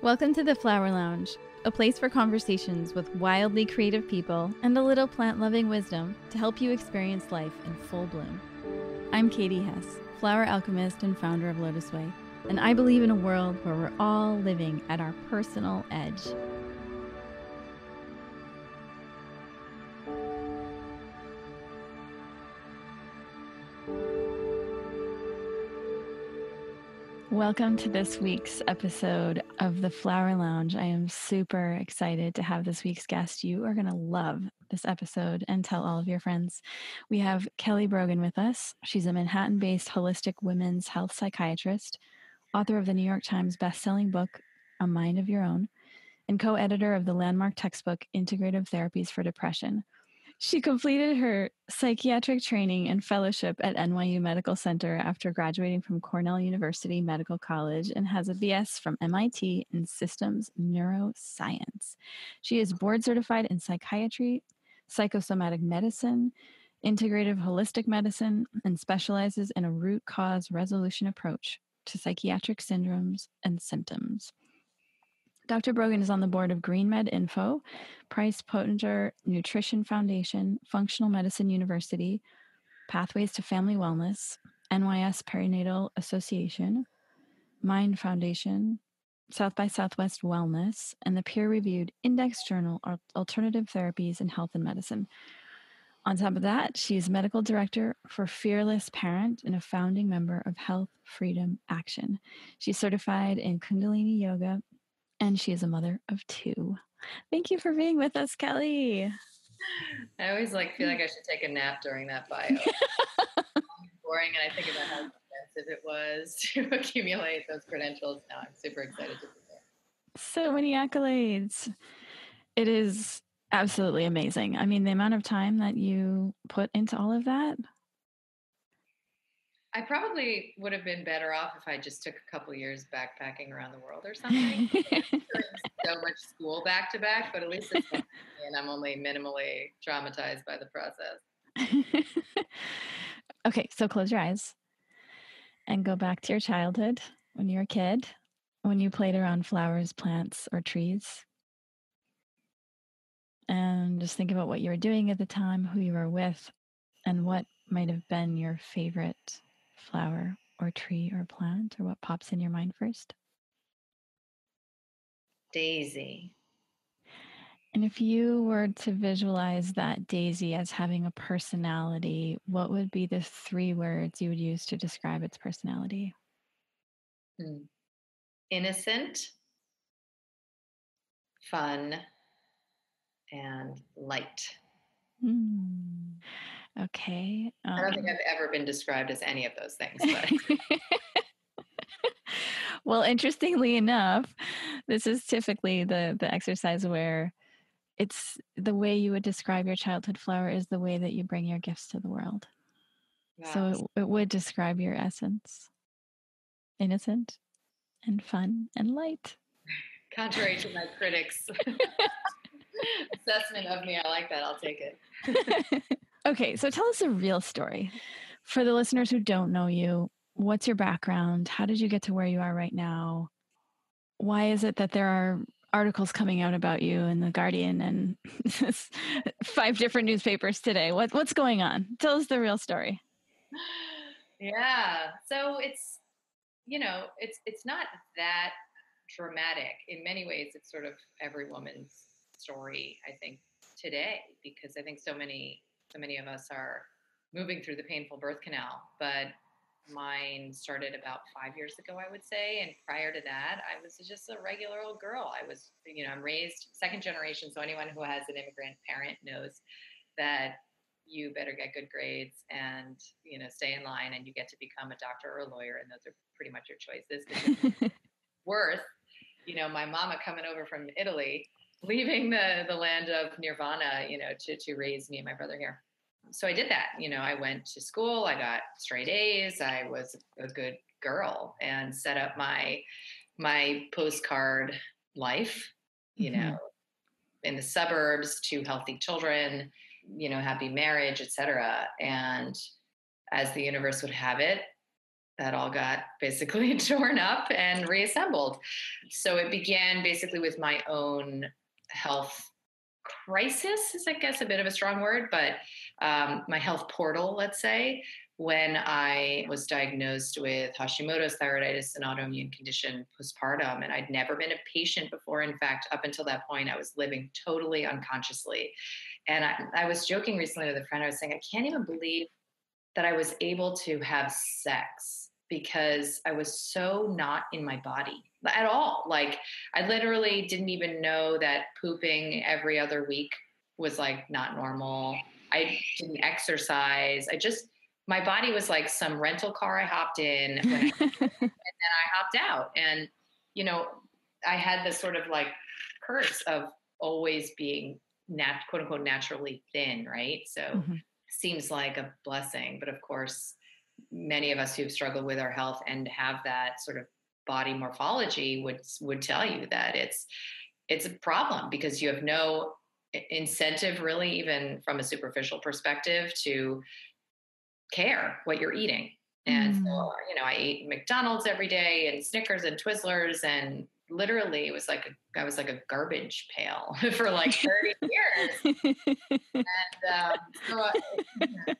Welcome to the Flower Lounge, a place for conversations with wildly creative people and a little plant loving wisdom to help you experience life in full bloom. I'm Katie Hess, flower alchemist and founder of Lotus Wei, and I believe in a world where we're all living at our personal edge. Welcome to this week's episode of the Flower Lounge. I am super excited to have this week's guest. You are going to love this episode and tell all of your friends. We have Kelly Brogan with us. She's a Manhattan based holistic women's health psychiatrist, author of the New York Times bestselling book, A Mind of Your Own, and co editor of the landmark textbook, Integrative Therapies for Depression. She completed her psychiatric training and fellowship at NYU Medical Center after graduating from Cornell University Medical College and has a BS from MIT in systems neuroscience. She is board certified in psychiatry, psychosomatic medicine, integrative holistic medicine, and specializes in a root cause resolution approach to psychiatric syndromes and symptoms. Dr. Brogan is on the board of GreenMed Info, Price Pottenger Nutrition Foundation, Functional Medicine University, Pathways to Family Wellness, NYS Perinatal Association, Mind Foundation, South by Southwest Wellness, and the peer reviewed index journal Alternative Therapies in Health and Medicine. On top of that, she is medical director for Fearless Parent and a founding member of Health Freedom Action. She's certified in Kundalini Yoga and she is a mother of two. Thank you for being with us, Kelly. I always like feel like I should take a nap during that bio. boring, and I think about how expensive it was to accumulate those credentials. Now I'm super excited to be there. So many accolades. It is absolutely amazing. I mean, the amount of time that you put into all of that I probably would have been better off if I just took a couple years backpacking around the world or something. so much school back to back, but at least it's and I'm only minimally traumatized by the process. okay, so close your eyes and go back to your childhood when you were a kid, when you played around flowers, plants, or trees. And just think about what you were doing at the time, who you were with, and what might have been your favorite flower or tree or plant or what pops in your mind first? Daisy. And if you were to visualize that daisy as having a personality, what would be the three words you would use to describe its personality? Hmm. Innocent, fun, and light. Mm. Okay. Um, I don't think um I've ever been described as any of those things. But. well, interestingly enough, this is typically the the exercise where it's the way you would describe your childhood flower is the way that you bring your gifts to the world. So it, it would describe your essence innocent and fun and light. Contrary to my critics' assessment of me, I like that. I'll take it. Okay, so tell us a real story. For the listeners who don't know you, what's your background? How did you get to where you are right now? Why is it that there are articles coming out about you in the Guardian and five different newspapers today? What what's going on? Tell us the real story. Yeah. So it's you know, it's it's not that dramatic. In many ways it's sort of every woman's story, I think, today because I think so many so many of us are moving through the painful birth canal. But mine started about five years ago, I would say. And prior to that, I was just a regular old girl. I was, you know, I'm raised second generation. So anyone who has an immigrant parent knows that you better get good grades and, you know, stay in line and you get to become a doctor or a lawyer. And those are pretty much your choices. worth, you know, my mama coming over from Italy leaving the the land of nirvana you know to to raise me and my brother here so i did that you know i went to school i got straight a's i was a good girl and set up my my postcard life you mm-hmm. know in the suburbs two healthy children you know happy marriage etc and as the universe would have it that all got basically torn up and reassembled. So it began basically with my own health crisis, is I guess a bit of a strong word, but um, my health portal, let's say, when I was diagnosed with Hashimoto's thyroiditis, an autoimmune condition postpartum. And I'd never been a patient before. In fact, up until that point, I was living totally unconsciously. And I, I was joking recently with a friend, I was saying, I can't even believe that I was able to have sex because I was so not in my body at all. Like, I literally didn't even know that pooping every other week was like not normal. I didn't exercise. I just, my body was like some rental car I hopped in I, and then I hopped out. And, you know, I had this sort of like curse of always being nat quote unquote naturally thin, right? So mm-hmm. seems like a blessing. But of course, many of us who've struggled with our health and have that sort of body morphology would would tell you that it's it's a problem because you have no incentive really even from a superficial perspective to care what you're eating and mm. so you know i ate mcdonald's every day and snickers and twizzlers and literally it was like a, I was like a garbage pail for like 30 years. and um, so uh,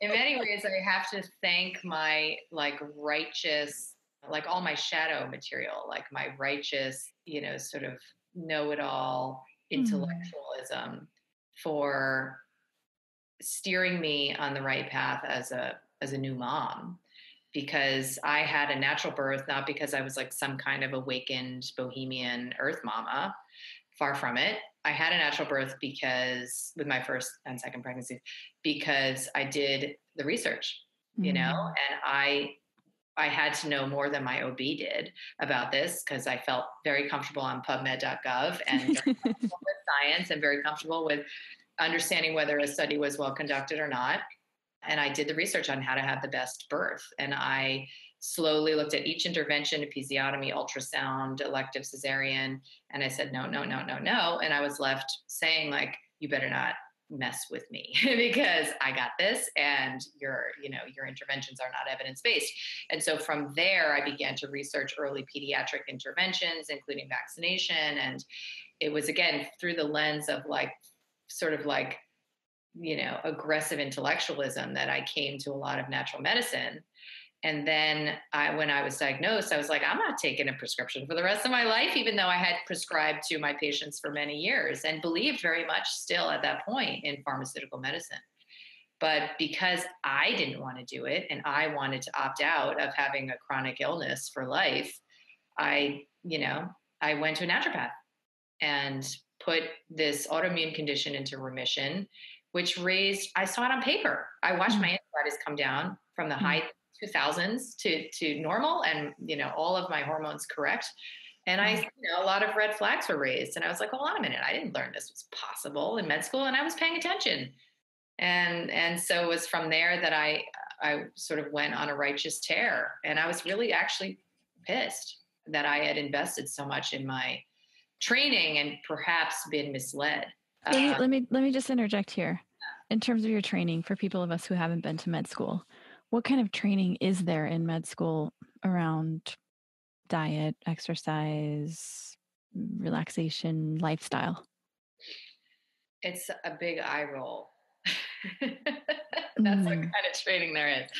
in many ways, I have to thank my like righteous, like all my shadow material, like my righteous, you know, sort of know it all mm. intellectualism mm. for steering me on the right path as a as a new mom because I had a natural birth, not because I was like some kind of awakened bohemian earth mama. Far from it. I had a natural birth because, with my first and second pregnancies, because I did the research, mm-hmm. you know, mm. and I I had to know more than my OB did about this because I felt very comfortable on PubMed.gov and with science and very comfortable with understanding whether a study was well conducted or not and I did the research on how to have the best birth. And I slowly looked at each intervention episiotomy, ultrasound, elective cesarean. And I said, no, no, no, no, no. And I was left saying, like, you better not mess with me because I got this and your you know your interventions are not evidence based and so from there I began to research early pediatric interventions including vaccination. And it was again through the lens of like sort of like you know aggressive intellectualism that i came to a lot of natural medicine and then I, when i was diagnosed i was like i'm not taking a prescription for the rest of my life even though i had prescribed to my patients for many years and believed very much still at that point in pharmaceutical medicine but because i didn't want to do it and i wanted to opt out of having a chronic illness for life i you know i went to a naturopath and put this autoimmune condition into remission which raised, I saw it on paper. I watched mm-hmm. my antibodies come down from the mm-hmm. High 2000s to, to normal and, you know, all of my hormones correct. And I, mm. you know, a lot of red flags were raised. And I was like, hold on a minute, I didn't learn this was possible in med school and I was paying attention. And, and so it was from there that I, I sort of went on a righteous tear. And I was really actually pissed that I had invested so much in my training and perhaps been misled. Let me, uh, let me let me just interject here. In terms of your training for people of us who haven't been to med school, what kind of training is there in med school around diet, exercise, relaxation, lifestyle? It's a big eye roll. That's mm. what kind of training there is.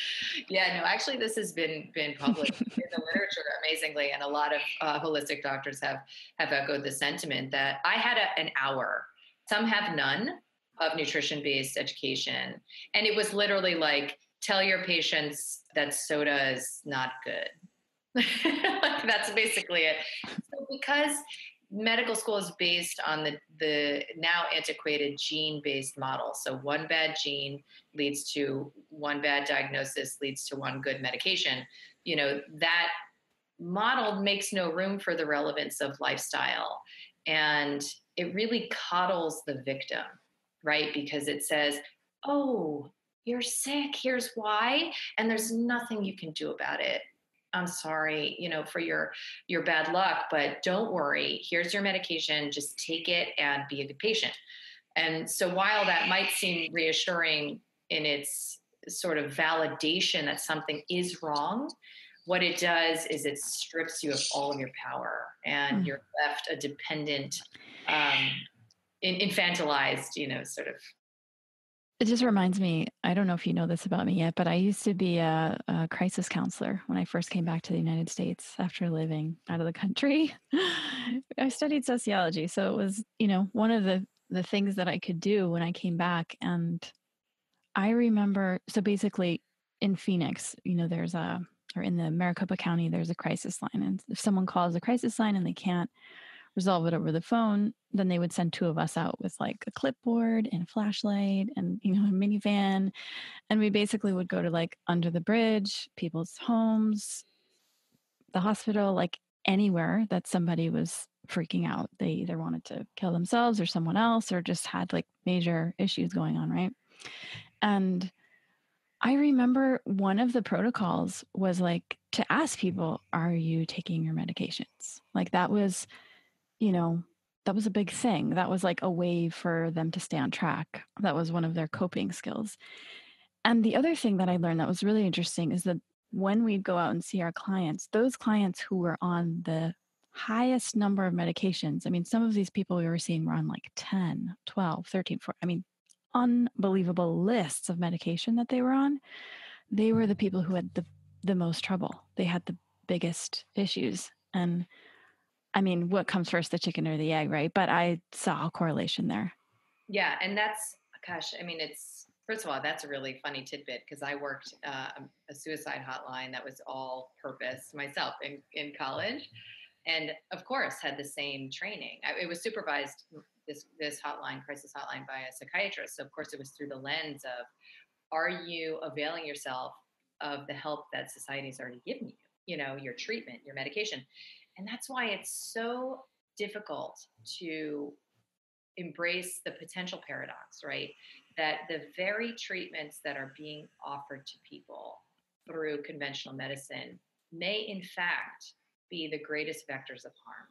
Yeah, no, actually, this has been been published in the literature amazingly, and a lot of uh, holistic doctors have have echoed the sentiment that I had a, an hour some have none of nutrition based education. And it was literally like, tell your patients that soda is not good. like, that's basically it. So because medical school is based on the, the now antiquated gene based model. So one bad gene leads to one bad diagnosis, leads to one good medication. You know, that model makes no room for the relevance of lifestyle. And it really coddles the victim, right? Because it says, oh, you're sick, here's why, and there's nothing you can do about it. I'm sorry, you know, for your your bad luck, but don't worry. Here's your medication, just take it and be a good patient. And so while that might seem reassuring in its sort of validation that something is wrong, what it does is it strips you of all of your power and mm-hmm. you're left a dependent um, infantilized you know sort of it just reminds me i don't know if you know this about me yet but i used to be a, a, crisis counselor when i first came back to the united states after living out of the country. I studied sociology so it was you know one of the the things that i could do when i came back and i remember so basically in phoenix you know there's a or in the maricopa county there's a crisis line and if someone calls a crisis line and they can't resolve it over the phone, then they would send two of us out with like a clipboard and a flashlight and you know a minivan, and we basically would go to like under the bridge, people's homes, the hospital, like anywhere that somebody was freaking out. They either wanted to kill themselves or someone else, or just had like major issues going on, right? And I remember one of the protocols was like to ask people, Are you taking your medications? Like that was you know, that was a big thing. That was like a way for them to stay on track. That was one of their coping skills. And the other thing that I learned that was really interesting is that when we'd go out and see our clients, those clients who were on the highest number of medications, I mean, some of these people we were seeing were on like 10, 12, 13, 14, I mean, unbelievable lists of medication that they were on. They were the people who had the, the most trouble. They had the biggest issues. And I mean, what comes first, the chicken or the egg, right? But I saw a correlation there. Yeah, and that's gosh, I mean, it's first of all, that's a really funny tidbit because I worked uh, a suicide hotline that was all purpose myself in in college, and of course had the same training. I, it was supervised this this hotline, crisis hotline, by a psychiatrist. So of course, it was through the lens of, are you availing yourself of the help that society's already given you? You know, your treatment, your medication and that's why it's so difficult to embrace the potential paradox, right? That the very treatments that are being offered to people through conventional medicine may, in fact, be the greatest vectors of harm.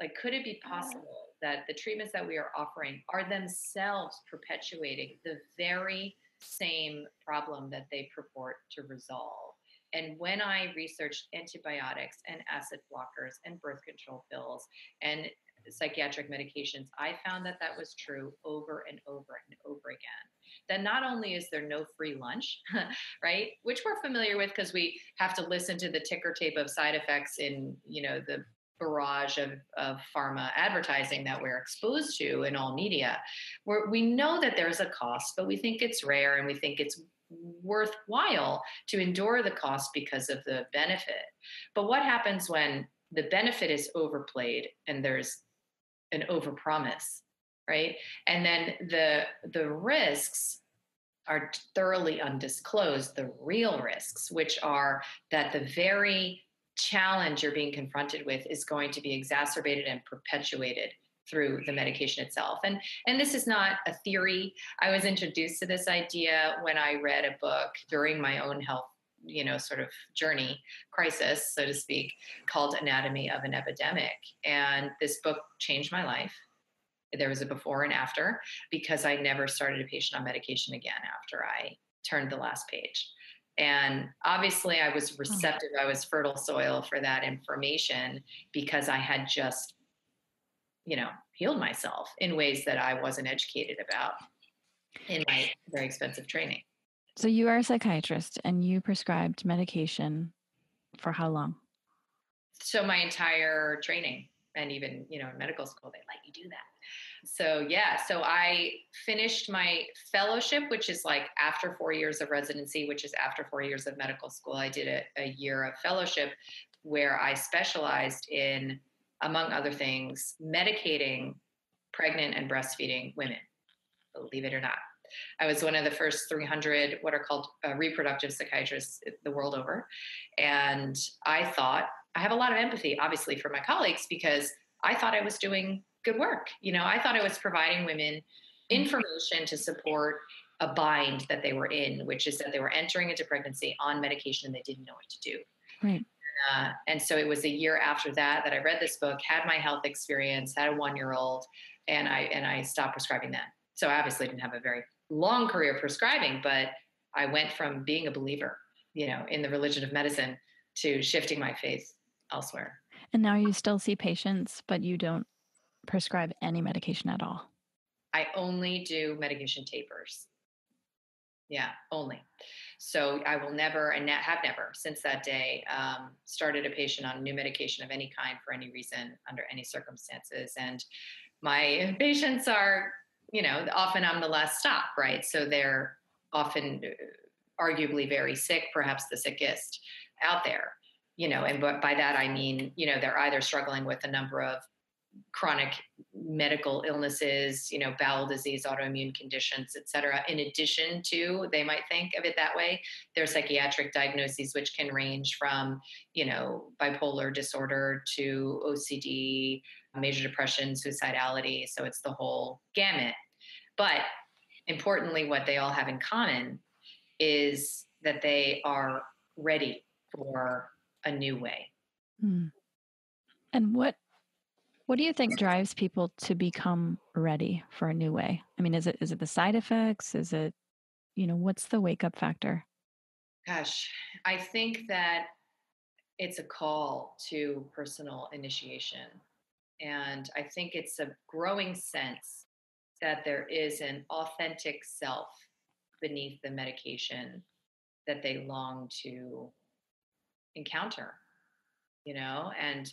Like, could it be ah. possible that the treatments that we are offering are themselves perpetuating the very same problem that they purport to resolve? And when I researched antibiotics and acid blockers and birth control pills and psychiatric medications, I found that that was true over and over and over again. That not only is there no free lunch, right, which we're familiar with because we have to listen to the ticker tape of side effects in, you know, the barrage of, of pharma advertising that we're exposed to in all media. Where we know that there's a cost, but we think it's rare and we think it's worthwhile to endure the cost because of the benefit. But what happens when the benefit is overplayed and there's an overpromise, right? And then the the risks are thoroughly undisclosed, the real risks, which are that the very challenge you're being confronted with is going to be exacerbated and perpetuated through the medication itself. And and this is not a theory. I was introduced to this idea when I read a book during my own health you know sort of journey crisis so to speak called anatomy of an epidemic. And this book changed my life. There was a before and after because i never started a patient on medication again after i turned the last page. And obviously i was hmm. receptive. I was fertile soil for that information because i had just you know, healed myself in ways that I wasn't educated about in my very expensive training. So you are a psychiatrist and you prescribed medication for how long? So my entire training and even, you know, in medical school, they let you do that. So yeah, so I finished my fellowship, which is like after four years of residency, which is after four years of medical school. I did a, a year of fellowship where I specialized in among other things, medicating pregnant and breastfeeding women, believe it or not. I was one of the first 300 what are called uh, reproductive psychiatrists the world over. And I thought, I have a lot of empathy, obviously, for my colleagues because I thought I was doing good work. You know, I thought I was providing women information to support a bind that they were in, which is that they were entering into pregnancy on medication and they didn't know what to do. Right. Uh, and so it was a year after that that I read this book, had my health experience, had a one year old, and I and I stopped prescribing then. So I obviously didn't have a very long career prescribing, but I went from being a believer, you know, in the religion of medicine to shifting my faith elsewhere. And now you still see patients, but you don't prescribe any medication at all. I only do medication tapers. Yeah, only. So I will never, and have never since that day, um, started a patient on new medication of any kind for any reason, under any circumstances. And my patients are, you know, often I'm the last stop, right? So they're often uh, arguably very sick, perhaps the sickest out there, you know, and but by that I mean, you know, they're either struggling with a number of chronic medical illnesses, you know, bowel disease, autoimmune conditions, et cetera. In addition to, they might think of it that way, their psychiatric diagnoses, which can range from, you know, bipolar disorder to OCD, major depression, suicidality. So it's the whole gamut. But importantly, what they all have in common is that they are ready for a new way. Mm. And what what do you think drives people to become ready for a new way? I mean, is it is it the side effects? Is it, you know, what's the wake up factor? Gosh, I think that it's a call to personal initiation. And I think it's a growing sense that there is an authentic self beneath the medication that they long to encounter, you know, and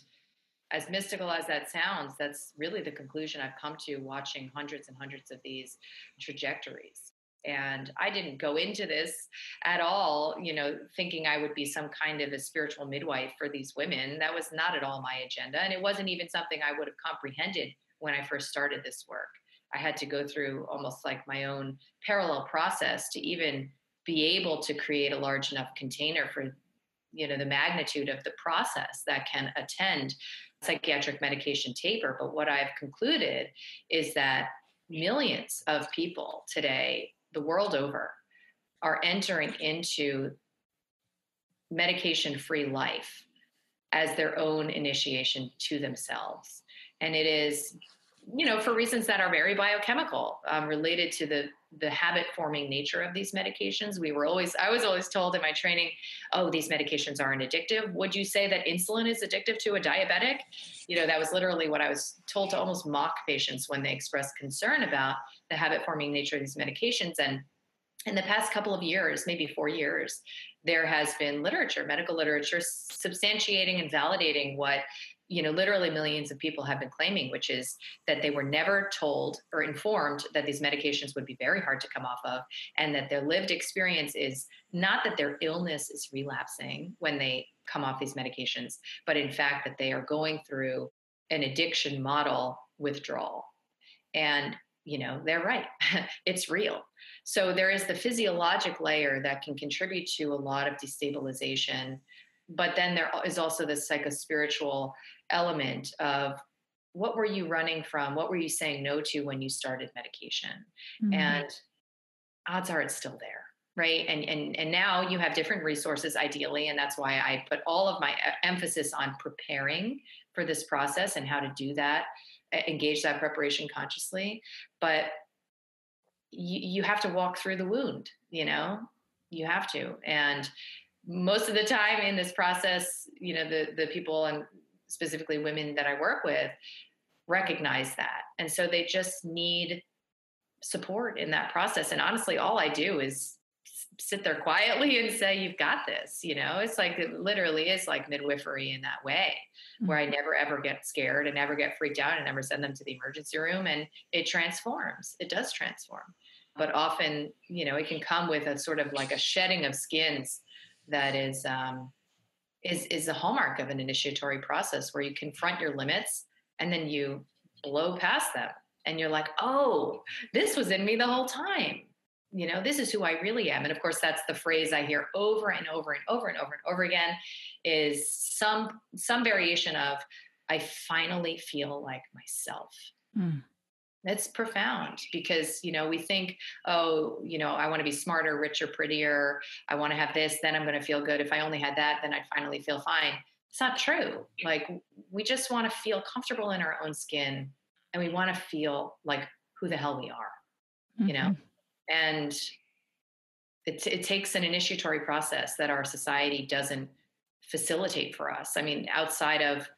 as mystical as that sounds, that's really the conclusion I've come to watching hundreds and hundreds of these trajectories. And I didn't go into this at all, you know, thinking I would be some kind of a spiritual midwife for these women. That was not at all my agenda. And it wasn't even something I would have comprehended when I first started this work. I had to go through almost like my own parallel process to even be able to create a large enough container for you know the magnitude of the process that can attend psychiatric medication taper. But what I've concluded is that millions of people today, the world over, are entering into medication free life as their own initiation to themselves. And it is you know, for reasons that are very biochemical, um, related to the the habit forming nature of these medications. We were always, I was always told in my training, oh, these medications aren't addictive. Would you say that insulin is addictive to a diabetic? You know, that was literally what I was told to almost mock patients when they expressed concern about the habit forming nature of these medications. And in the past couple of years, maybe four years, there has been literature, medical literature, substantiating and validating what you know literally millions of people have been claiming which is that they were never told or informed that these medications would be very hard to come off of and that their lived experience is not that their illness is relapsing when they come off these medications but in fact that they are going through an addiction model withdrawal. And you know they're right. It's real. So there is the physiologic layer that can contribute to a lot of destabilization but then there is also the psychospiritual element of what were you running from? What were you saying no to when you started medication? Mm-hmm. And odds are it's still there right and and and now you have different resources ideally and that's why i put all of my emphasis on preparing for this process and how to do that engage that preparation consciously but you, you have to walk through the wound you know you have to and most of the time in this process you know the the people and specifically women that I work with, recognize that. And so they just need support in that process. And honestly, all I do is sit there quietly and say, You've got this. You know, it's like it literally is like midwifery in that way, mm-hmm. where I mm-hmm. never ever get scared and never get freaked out and never send them to the emergency room. And it transforms, it does transform. But often, you know, it can come with a sort of like a shedding of skins that is um, is is a hallmark of an initiatory process where you confront your limits and then you blow past them and you're like oh this was in me the whole time. You know this is who i really am. And of course that's the phrase i hear over and over and over and over and over again is some some variation of i finally feel like myself. Mm. It's profound because, you know, we think, oh, you know, I want to be smarter, richer, prettier. I want to have this, then I'm going to feel good. If I only had that, then I'd finally feel fine. It's not true. Like, we just want to feel comfortable in our own skin and we want to feel like who the hell we are, mm-hmm. you know? Mm-hmm. And it, it takes an initiatory process that our society doesn't facilitate for us. I mean, outside of,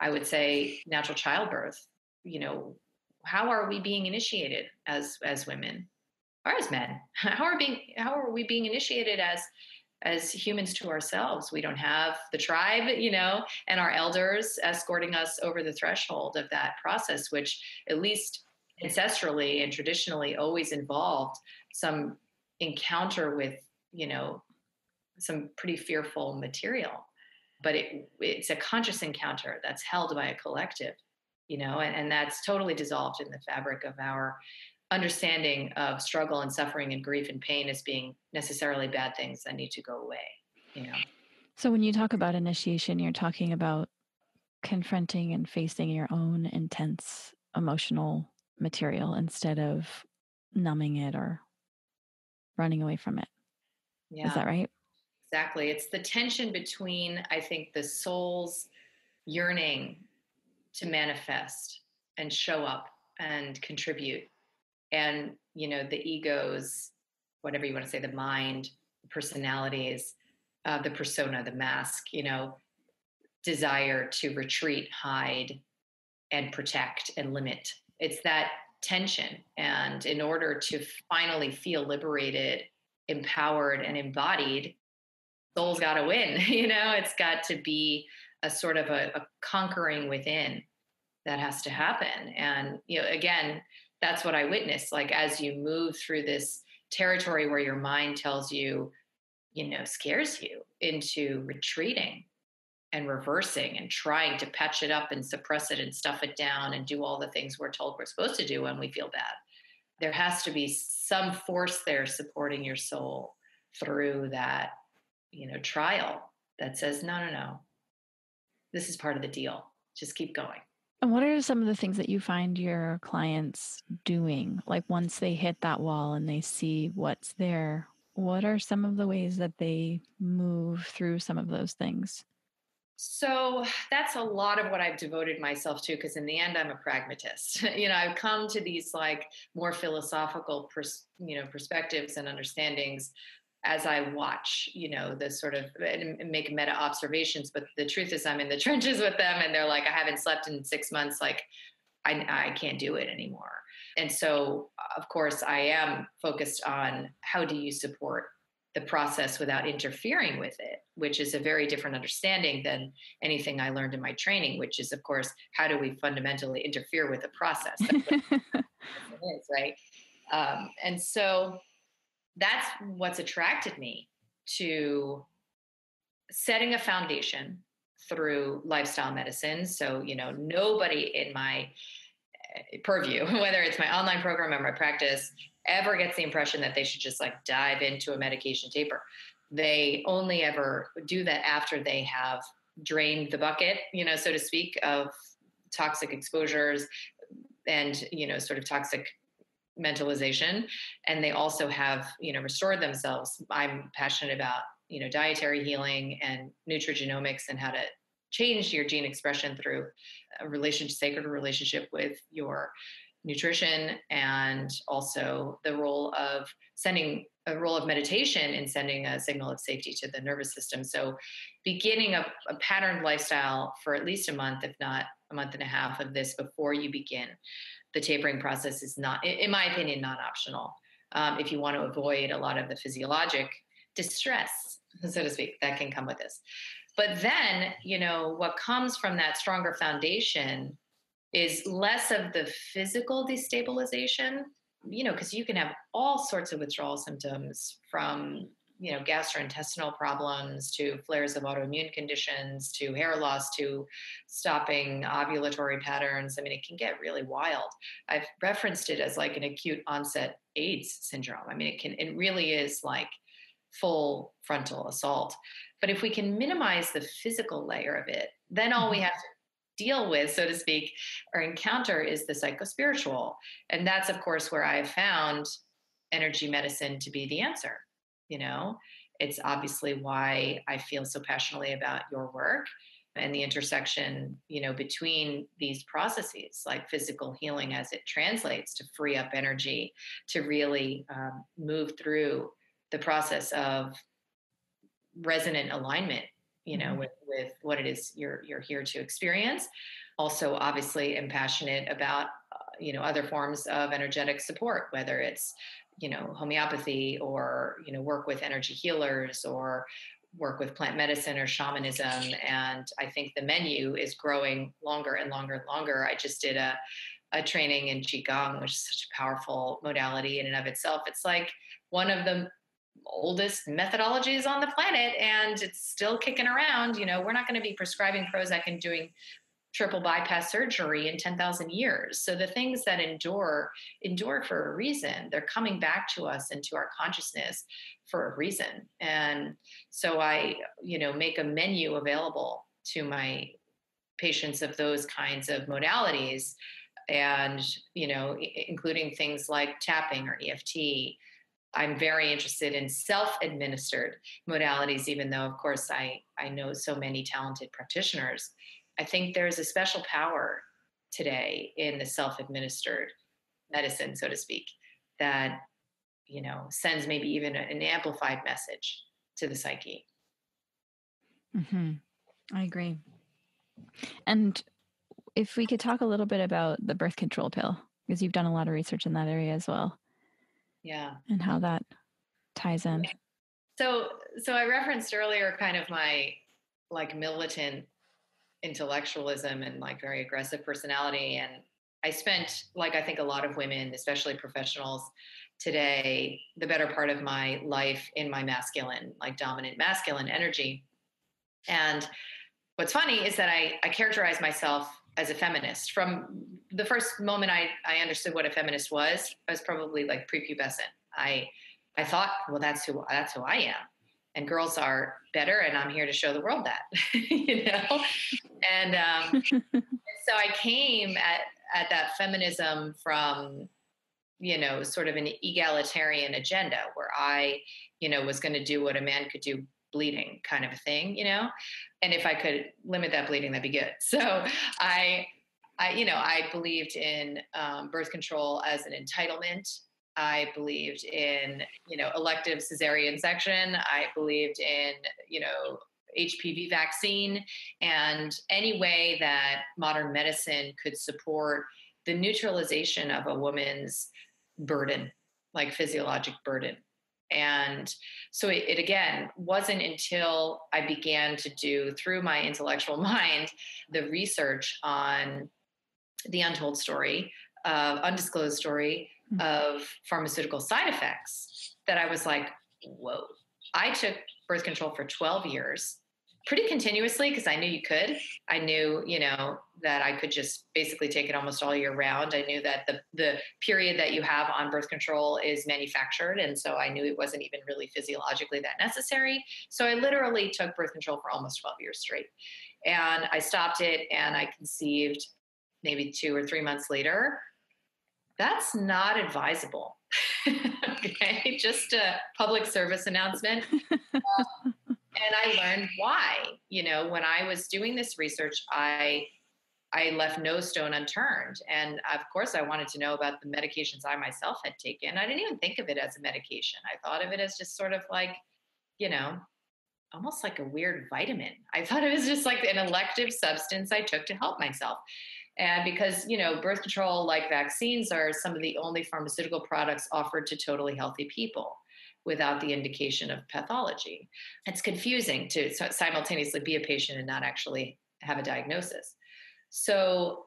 I would say, natural childbirth, you know, how are we being initiated as as women or as men? How are being how are we being initiated as as humans to ourselves? We don't have the tribe, you know, and our elders escorting us over the threshold of that process, which at least ancestrally and traditionally always involved some encounter with, you know, some pretty fearful material but it, it's a conscious encounter that's held by a collective you know and, and that's totally dissolved in the fabric of our understanding of struggle and suffering and grief and pain as being necessarily bad things that need to go away you know so when you talk about initiation you're talking about confronting and facing your own intense emotional material instead of numbing it or running away from it yeah. is that right Exactly. It's the tension between, I think, the soul's yearning to manifest and show up and contribute. And you know the egos whatever you want to say the mind the personalities uh, the persona the mask you know desire to retreat hide and protect and limit. It's that tension. And in order to finally feel liberated empowered and embodied soul's got to win. You know, it's got to be a sort of a, a conquering within that has to happen. And, you know, again, that's what I witnessed. Like as you move through this territory where your mind tells you, you know, scares you into retreating and reversing and trying to patch it up and suppress it and stuff it down and do all the things we're told we're supposed to do when we feel bad. There has to be some force there supporting your soul through that you know trial that says no no no this is part of the deal just keep going and what are some of the things that you find your clients doing like once they hit that wall and they see what's there what are some of the ways that they move through some of those things so that's a lot of what I've devoted myself to because in the end I'm a pragmatist. you know, I've come to these like more philosophical pers- you know perspectives and understandings as I watch, you know, the sort of and make meta observations. But the truth is, I'm in the trenches with them, and they're like, I haven't slept in six months. Like, I, I can't do it anymore. And so, of course, I am focused on how do you support the process without interfering with it, which is a very different understanding than anything I learned in my training, which is, of course, how do we fundamentally interfere with the process? is, right? Um, and so that's what's attracted me to setting a foundation through lifestyle medicine. So, you know, nobody in my eh, purview, whether it's my online program or my practice, ever gets the impression that they should just like dive into a medication taper. They only ever do that after they have drained the bucket, you know, so to speak, of toxic exposures and, you know, sort of toxic mentalization and they also have you know restored themselves. I'm passionate about you know dietary healing and nutrigenomics and how to change your gene expression through a relationship sacred relationship with your nutrition and also the role of sending a role of meditation in sending a signal of safety to the nervous system. So beginning a, a patterned lifestyle for at least a month if not a month and a half of this before you begin the tapering process is not, in my opinion, not optional. Um, if you want to avoid a lot of the physiologic distress, so to speak, that can come with this. But then, you know, what comes from that stronger foundation is less of the physical destabilization, you know, because you can have all sorts of withdrawal symptoms from you know gastrointestinal problems to flares of autoimmune conditions to hair loss to stopping ovulatory patterns. I mean it can get really wild. I've referenced it as like an acute onset aids syndrome. I mean it can it really is like full frontal assault. But if we can minimize the physical layer of it then all we mm-hmm. have to deal with, so to speak, or encounter is the psychospiritual. And that's, of course, where I've found energy medicine to be the answer you know it's obviously why i feel so passionately about your work and the intersection you know between these processes like physical healing as it translates to free up energy to really um, move through the process of resonant alignment you know mm-hmm. with with what it is you're you're here to experience. Also, obviously, am passionate about uh, you know other forms of energetic support, whether it's you know homeopathy or you know work with energy healers or work with plant medicine or shamanism and i think the menu is growing longer and longer and longer. I just did a, a training in qigong which is such a powerful modality in and of itself. It's like one of the oldest methodologies on the planet and it's still kicking around you know we're not going to be prescribing prozac and doing triple bypass surgery in 10,000 years. So the things that endure, endure for a reason. They're coming back to us into our consciousness for a reason. And so I, you know, make a menu available to my patients of those kinds of modalities and, you know, including things like tapping or EFT. I'm very interested in self-administered modalities, even though, of course, I, I know so many talented practitioners I think there's a special power today in the self-administered medicine, so to speak, that you know sends maybe even an amplified message to the psyche. Mm-hmm. I agree. And if we could talk a little bit about the birth control pill, because you've done a lot of research in that area as well. Yeah. And how that ties in. So so I referenced earlier kind of my like militant intellectualism and like very aggressive personality and i spent like i think a lot of women especially professionals today the better part of my life in my masculine like dominant masculine energy. And what's funny is that i i characterize myself as a feminist. From the first moment i i understood what a feminist was i was probably like prepubescent. I i thought well that's who that's who i am and girls are better and i'm here to show the world that you know? And um, so i came at at that feminism from you know sort of an egalitarian agenda where i you know was going to do what a man could do bleeding kind of a thing you know? And if i could limit that bleeding that'd be good. So i i you know i believed in um, birth control as an entitlement I believed in, you know, elective cesarean section. I believed in, you know, HPV vaccine and any way that modern medicine could support the neutralization of a woman's burden, like physiologic burden. And so it, it, again wasn't until I began to do through my intellectual mind the research on the untold story, uh, undisclosed story Mm-hmm. of pharmaceutical side effects that I was like, whoa. I took birth control for 12 years pretty continuously because I knew you could. I knew, you know, that I could just basically take it almost all year round. I knew that the the period that you have on birth control is manufactured and so I knew it wasn't even really physiologically that necessary. So I literally took birth control for almost 12 years straight. And I stopped it and I conceived maybe 2 or 3 months later that's not advisable. okay, just a public service announcement. um, and I learned why. You know, when I was doing this research, I I left no stone unturned. And of course, I wanted to know about the medications I myself had taken. I didn't even think of it as a medication. I thought of it as just sort of like, you know, almost like a weird vitamin. I thought it was just like an elective substance I took to help myself. And because, you know, birth control, like vaccines, are some of the only pharmaceutical products offered to totally healthy people without the indication of pathology. It's confusing to simultaneously be a patient and not actually have a diagnosis. So,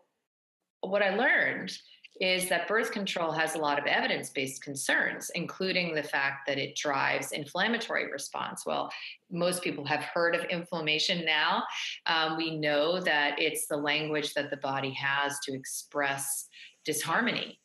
what I learned is that birth control has a lot of evidence based concerns, including the fact that it drives inflammatory response. Well, most people have heard of inflammation now. Um, we know that it's the language that the body has to express disharmony.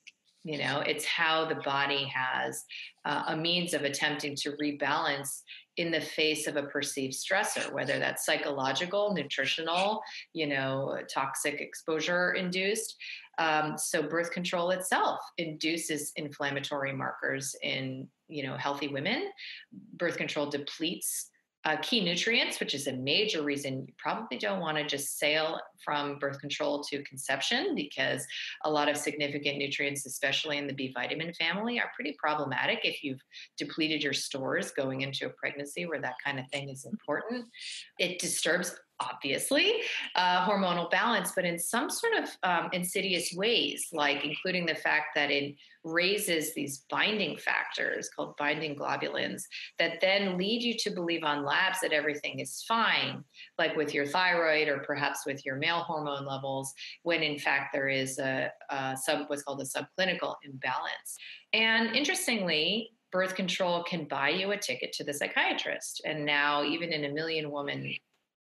You know, it's how the body has uh, a means of attempting to rebalance in the face of a perceived stressor, whether that's psychological, nutritional, you know, toxic exposure induced. Um, so birth control itself induces inflammatory markers in you know healthy women. Birth control depletes uh, key nutrients, which is a major reason you probably don't want to just sail from birth control to conception because a lot of significant nutrients, especially in the B vitamin family, are pretty problematic if you've depleted your stores going into a pregnancy where that kind of thing is important. It disturbs obviously uh, hormonal balance, but in some sort of um, insidious ways, like including the fact that it raises these binding factors called binding globulins that then lead you to believe on labs that everything is fine, like with your thyroid or perhaps with your male hormone levels, when in fact there is a, a sub what's called a subclinical imbalance. And interestingly, birth control can buy you a ticket to the psychiatrist. And now, even in a million woman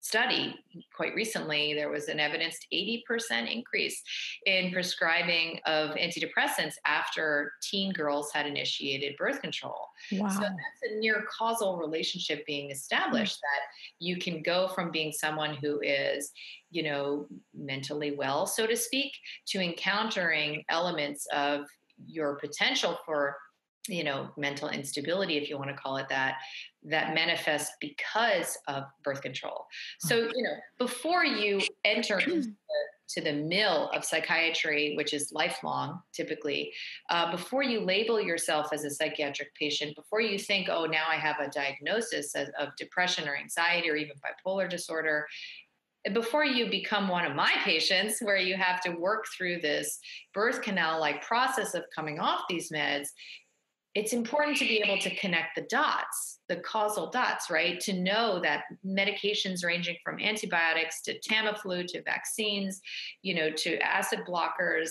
study quite recently, there was an evidenced 80% increase in prescribing of antidepressants after teen girls had initiated birth control. Wow. So that's a near causal relationship being established mm-hmm. that you can go from being someone who is, you know, mentally well, so to speak, to encountering elements of your potential for you know mental instability if you want to call it that that manifests because of birth control. So you know before you enter into the, to the mill of psychiatry which is lifelong typically uh, before you label yourself as a psychiatric patient before you think oh now i have a diagnosis of, of depression or anxiety or even bipolar disorder before you become one of my patients where you have to work through this birth canal like process of coming off these meds it's important to be able to connect the dots, the causal dots, right? To know that medications ranging from antibiotics to Tamiflu to vaccines, you know, to acid blockers,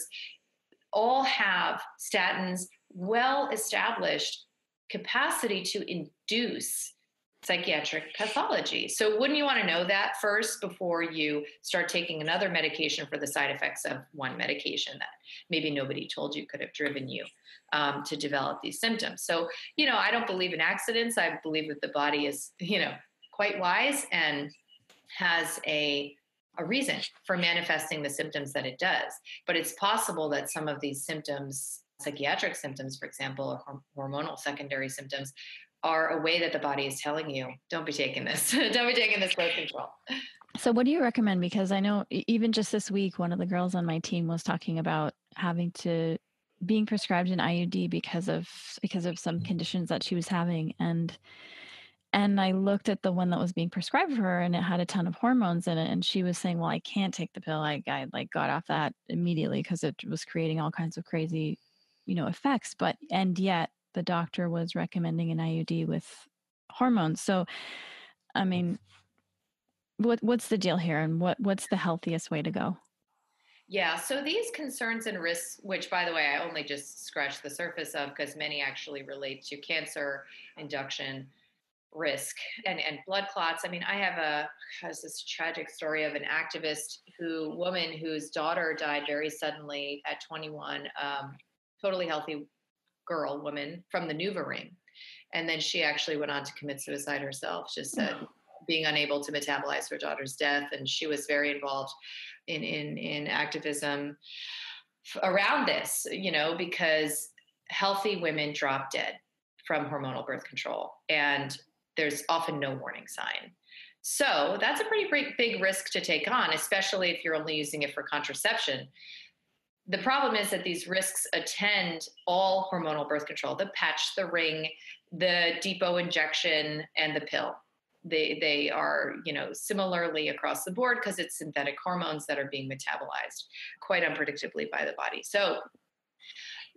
all have statins well established capacity to induce psychiatric pathology. So, wouldn't you want to know that first before you start taking another medication for the side effects of one medication that maybe nobody told you could have driven you um, to develop these symptoms? So, you know, I don't believe in accidents. I believe that the body is, you know, quite wise and has a a reason for manifesting the symptoms that it does. But it's possible that some of these symptoms, psychiatric symptoms, for example, or hormonal secondary symptoms, are a way that the body is telling you, don't be taking this, don't be taking this birth control. So, what do you recommend? Because I know even just this week, one of the girls on my team was talking about having to being prescribed an IUD because of because of some mm. conditions that she was having, and and I looked at the one that was being prescribed for her, and it had a ton of hormones in it, and she was saying, "Well, I can't take the pill. I, I like got off that immediately because it was creating all kinds of crazy, you know, effects." But and yet the doctor was recommending an IUD with hormones. So, I mean, what what's the deal here, and what what's the healthiest way to go? Yeah, so these concerns and risks, which by the way, I only just scratched the surface of because many actually relate to cancer induction risk and, and blood clots. I mean, I have a has this tragic story of an activist who woman whose daughter died very suddenly at 21, um, totally healthy girl, woman from the NuvaRing. And then she actually went on to commit suicide herself, just said being unable to metabolize her daughter's death. And she was very involved in, in, in activism around this, you know, because healthy women drop dead from hormonal birth control. And there's often no warning sign. So that's a pretty big, big risk to take on, especially if you're only using it for contraception the problem is that these risks attend all hormonal birth control the patch the ring the depot injection and the pill. They they are you know similarly across the board because it's synthetic hormones that are being metabolized quite unpredictably by the body. So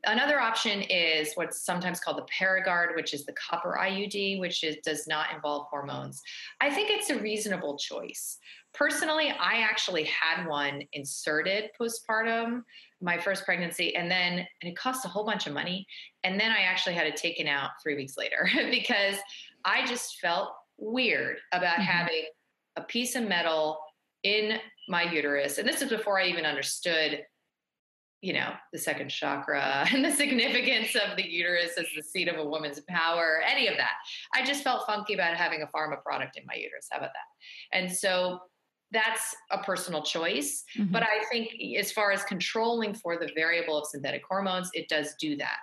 another option is what's sometimes called the paragard which is the copper iud which is, does not involve hormones. I think it's a reasonable choice. Personally i actually had one inserted postpartum my first pregnancy and then and it cost a whole bunch of money and then i actually had it taken out three weeks later because i just felt weird about mm-hmm. having a piece of metal in my uterus and this is before i even understood you know the second chakra and the significance of the uterus as the seat of a woman's power any of that. I just felt funky about having a pharma product in my uterus. How about that? And so that's a personal choice. Mm-hmm. But I think as far as controlling for the variable of synthetic hormones, it does do that.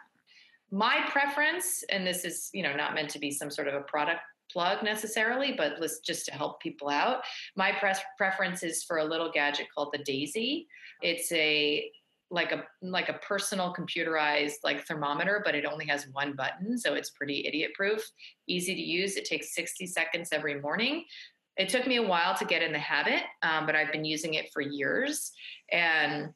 My preference, and this is, you know, not meant to be some sort of a product plug necessarily, but let's just to help people out. My pre- preference is for a little gadget called the Daysy. It's a like a like a personal computerized like thermometer but it only has one button so it's pretty idiot proof easy to use it takes 60 seconds every morning it took me a while to get in the habit, um, but I've been using it for years. And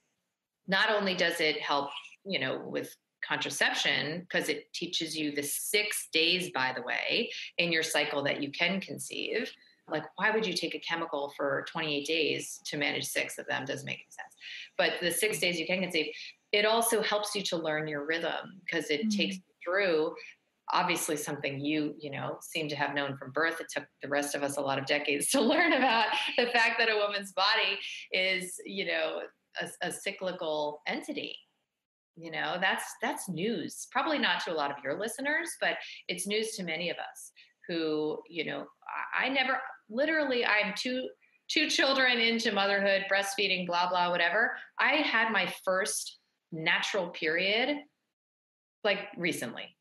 not only does it help, you know, with contraception, because it teaches you the six days, by the way, in your cycle that you can conceive. Like, why would you take a chemical for 28 days to manage six of them? Doesn't make any sense. But the six days you can conceive, it also helps you to learn your rhythm because it mm-hmm. takes you through obviously something you you know seem to have known from birth. It took the rest of us a lot of decades to learn about the fact that a woman's body is you know a, a cyclical entity. You know that's that's news probably not to a lot of your listeners but it's news to many of us who you know i, never literally i'm two two children into motherhood breastfeeding blah blah whatever. I had my first natural period like recently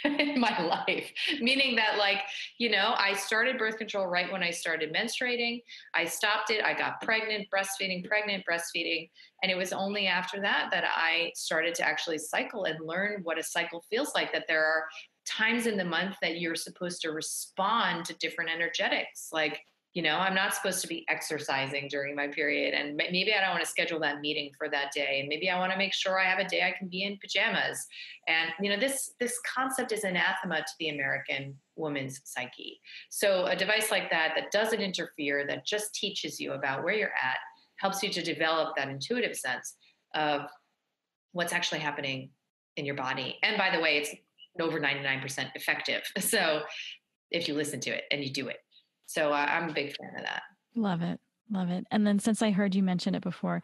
in my life. Meaning that like you know i started birth control right when i started menstruating. I stopped it. I got pregnant breastfeeding pregnant breastfeeding. And it was only after that that i started to actually cycle and learn what a cycle feels like that there are times in the month that you're supposed to respond to different energetics. Like you know i'm not supposed to be exercising during my period and maybe i don't want to schedule that meeting for that day and maybe i want to make sure i have a day i can be in pajamas. And you know this this concept is anathema to the american woman's psyche. So a device like that that doesn't interfere that just teaches you about where you're at helps you to develop that intuitive sense of what's actually happening in your body. And by the way it's over 99% effective. So if you listen to it and you do it so uh, I'm a big fan of that. Love it. Love it. And then since I heard you mention it before,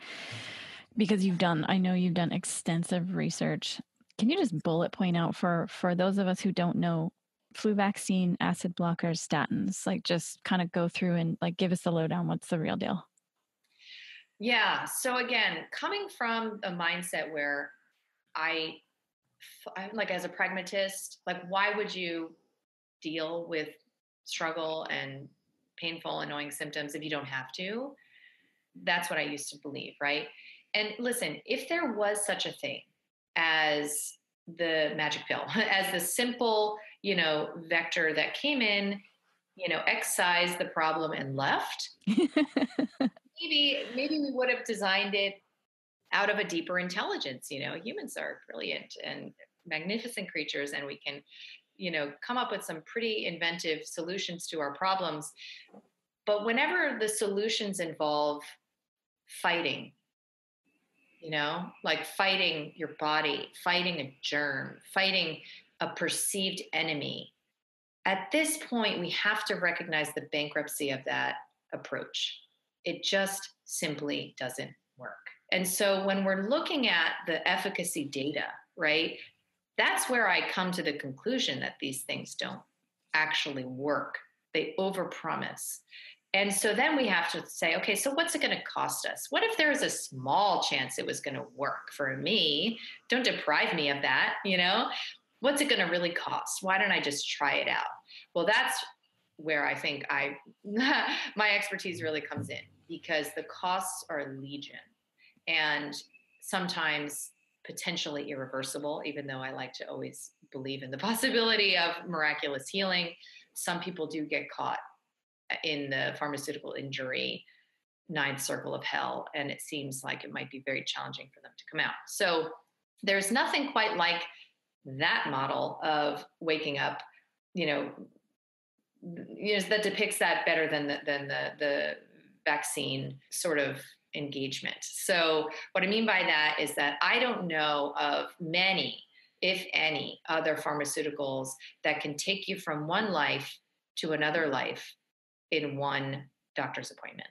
because you've done, I know you've done extensive research. Can you just bullet point out for for those of us who don't know flu vaccine, acid blockers, statins, like just kind of go through and like give us the lowdown. What's the real deal? Yeah. So again, coming from a mindset where I, I'm like as a pragmatist, like why would you deal with struggle and painful, annoying symptoms if you don't have to. That's what I used to believe, right? And listen, if there was such a thing as the magic pill, as the simple, you know, vector that came in, you know, excised the problem and left, maybe maybe we would have designed it out of a deeper intelligence. You know, humans are brilliant and magnificent creatures, and we can you know come up with some pretty inventive solutions to our problems. But whenever the solutions involve fighting you know like fighting your body fighting a germ fighting a perceived enemy at this point we have to recognize the bankruptcy of that approach. It just simply doesn't work. And so when we're looking at the efficacy data right that's where I come to the conclusion that these things don't actually work. They overpromise. And so then we have to say, okay, so what's it going to cost us? What if there is a small chance it was going to work for me? Don't deprive me of that, you know? What's it going to really cost? Why don't I just try it out? Well, that's where I think I my expertise really comes in because the costs are legion. And sometimes potentially irreversible, even though I like to always believe in the possibility of miraculous healing. Some people do get caught uh, in the pharmaceutical injury ninth circle of hell, and it seems like it might be very challenging for them to come out. So there's nothing quite like that model of waking up, you know, you know that depicts that better than the, than the the vaccine sort of engagement. So, what I mean by that is that I don't know of many, if any, other pharmaceuticals that can take you from one life to another life in one doctor's appointment.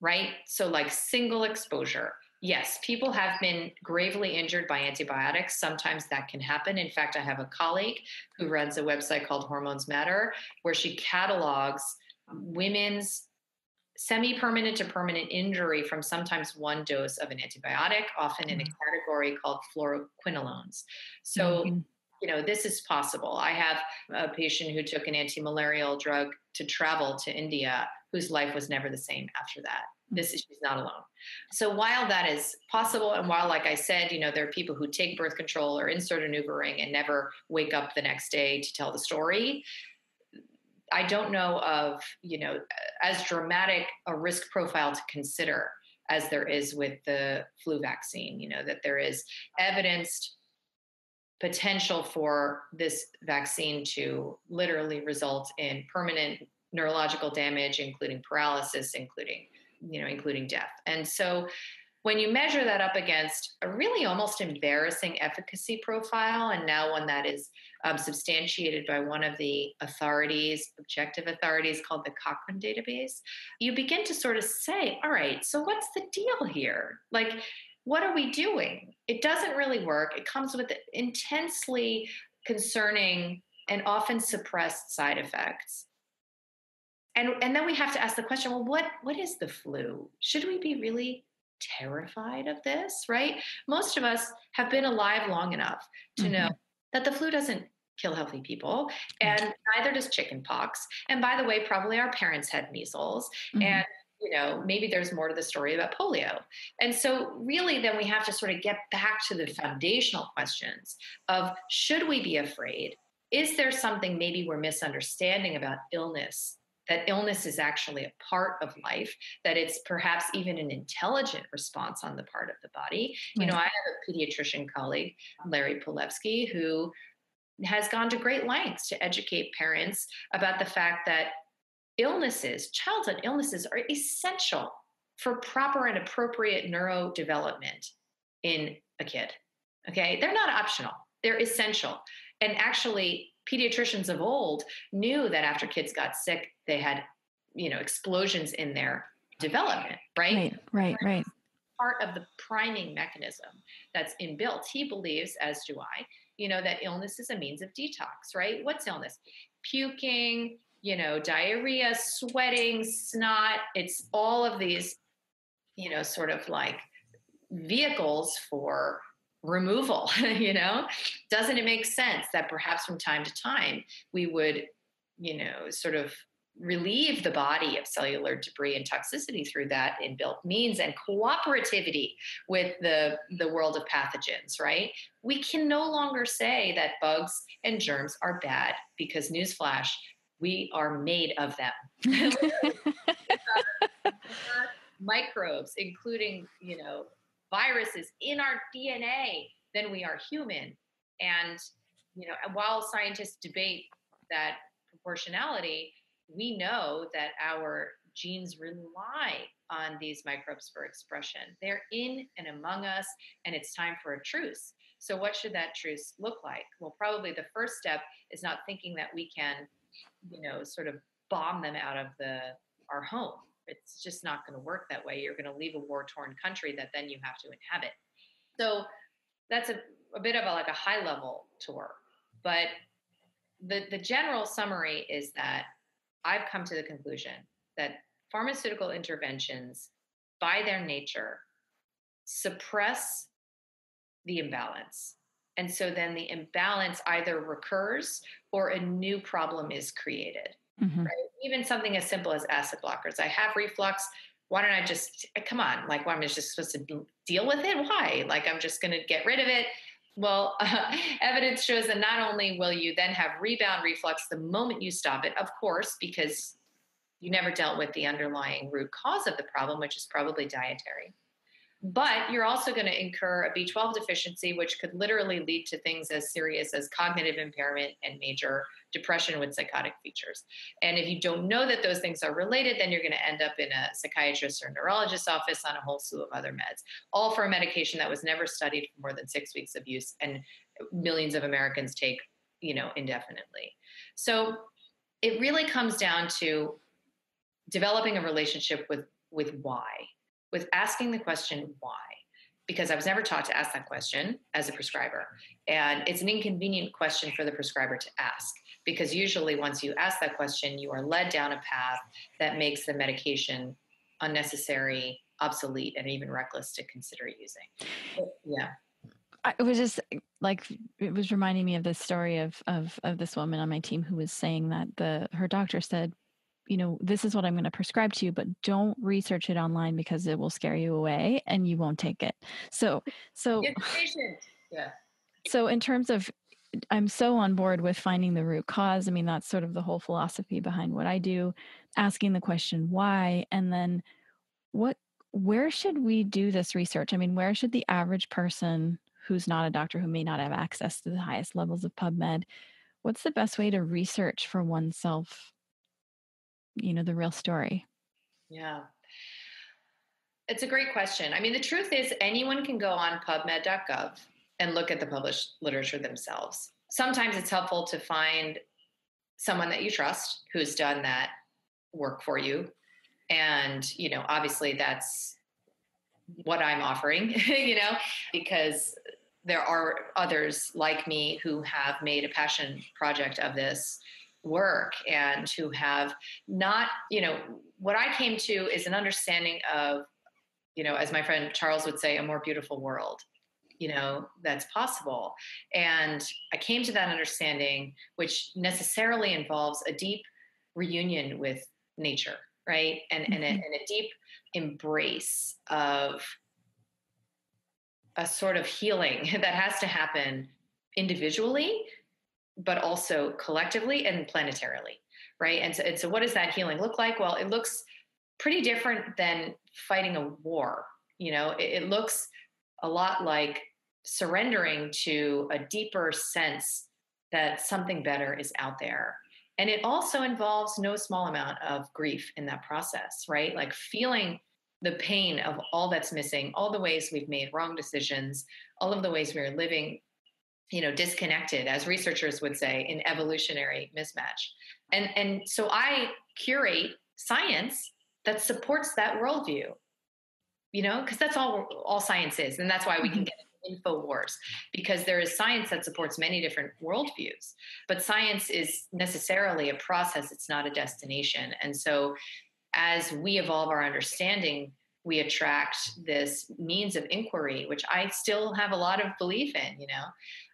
Right? So, like single exposure. Yes, people have been gravely injured by antibiotics. Sometimes that can happen. In fact, I have a colleague who runs a website called Hormones Matter, where she catalogs women's semi permanent to permanent injury from sometimes one dose of an antibiotic, often in a mm-hmm. category called fluoroquinolones. So, mm-hmm. you know, this is possible. I have a patient who took an anti malarial drug to travel to India whose life was never the same after that. This is she's not alone. So while that is possible, and while, like I said, you know, there are people who take birth control or insert a NuvaRing and never wake up the next day to tell the story, I don't know of, you know, as dramatic a risk profile to consider as there is with the flu vaccine, you know, that there is evidenced potential for this vaccine to literally result in permanent neurological damage including paralysis including you know including death. And so when you measure that up against a really almost embarrassing efficacy profile, and now one that is um, substantiated by one of the authorities, objective authorities called the Cochrane database, you begin to sort of say, all right, so what's the deal here? Like, what are we doing? It doesn't really work. It comes with intensely concerning and often suppressed side effects. And, and then we have to ask the question well what what is the flu should we be really terrified of this, right? Most of us have been alive long enough to mm-hmm. know that the flu doesn't kill healthy people, and mm-hmm. neither does chickenpox. And by the way, probably our parents had measles, mm-hmm. and you know, maybe there's more to the story about polio. And so, really, then we have to sort of get back to the foundational questions of should we be afraid? Is there something maybe we're misunderstanding about illness that illness is actually a part of life, that it's perhaps even an intelligent response on the part of the body. Right. You know, I have a pediatrician colleague, Larry Palevsky, who has gone to great lengths to educate parents about the fact that illnesses, childhood illnesses, are essential for proper and appropriate neurodevelopment in a kid. Okay, they're not optional, they're essential. And actually, pediatricians of old knew that after kids got sick, they had, you know, explosions in their development, right? Right, right, right. Part of the priming mechanism that's inbuilt. He believes, as do I, you know, that illness is a means of detox, right? What's illness? Puking, you know, diarrhea, sweating, snot. It's all of these, you know, sort of like vehicles for removal you know doesn't it make sense that perhaps from time to time we would you know sort of relieve the body of cellular debris and toxicity through that inbuilt means and cooperativity with the the world of pathogens right we can no longer say that bugs and germs are bad because newsflash we are made of them uh, microbes including you know viruses in our DNA than we are human. And you know, while scientists debate that proportionality, we know that our genes rely on these microbes for expression. They're in and among us, and it's time for a truce. So, what should that truce look like? Well, probably the first step is not thinking that we can, you know, sort of bomb them out of the our home it's just not going to work that way. You're going to leave a war torn country that then you have to inhabit. So that's a, a bit of a, like a high level tour. But the, the general summary is that I've come to the conclusion that pharmaceutical interventions, by their nature, suppress the imbalance. And so then the imbalance either recurs or a new problem is created. Mm-hmm. Right? Even something as simple as acid blockers. I have reflux. Why don't I just come on? Like, why am I just supposed to deal with it? Why? Like, I'm just going to get rid of it. Well, uh, evidence shows that not only will you then have rebound reflux the moment you stop it, of course, because you never dealt with the underlying root cause of the problem, which is probably dietary. But you're also going to incur a B12 deficiency, which could literally lead to things as serious as cognitive impairment and major depression with psychotic features. And if you don't know that those things are related, then you're going to end up in a psychiatrist or neurologist's office on a whole slew of other meds, all for a medication that was never studied for more than six weeks of use and millions of Americans take, you know, indefinitely. So it really comes down to developing a relationship with with why, with asking the question why because I was never taught to ask that question as a prescriber. And it's an inconvenient question for the prescriber to ask because usually once you ask that question, you are led down a path that makes the medication unnecessary, obsolete, and even reckless to consider using. yeah. it was just like it was reminding me of the story of of of this woman on my team who was saying that the her doctor said you know this is what i'm going to prescribe to you but don't research it online because it will scare you away and you won't take it so so yeah so in terms of I'm so on board with finding the root cause. I mean, that's sort of the whole philosophy behind what I do, asking the question why, and then what where should we do this research? I mean, where should the average person who's not a doctor who may not have access to the highest levels of PubMed, what's the best way to research for oneself, you know, the real story? Yeah. It's a great question. I mean, the truth is, anyone can go on pubmed.gov and look at the published literature themselves. Sometimes it's helpful to find someone that you trust who's done that work for you. And, you know, obviously that's what I'm offering, you know, because there are others like me who have made a passion project of this work and who have not, you know, what I came to is an understanding of, you know, as my friend Charles would say, a more beautiful world you know that's possible and i came to that understanding which necessarily involves a deep reunion with nature right and mm-hmm. and, a, mm-hmm. and a deep embrace of a sort of healing that has to happen individually but also collectively and planetarily right and so, and so what does that healing look like well it looks pretty different than fighting a war you know it, it looks a lot like surrendering to a deeper sense that something better is out there. And it also involves no small amount of grief in that process, right? Like feeling the pain of all that's missing, all the ways we've made wrong decisions, all of the ways we're living, you know, disconnected, as researchers would say, in evolutionary mismatch. And, and so I curate science that supports that worldview, you know, because that's all all science is. And that's why we can mm-hmm. get info wars because there is science that supports many different worldviews. But science is necessarily a process, it's not a destination. And so as we evolve our understanding, we attract this means of inquiry, which I still have a lot of belief in, you know,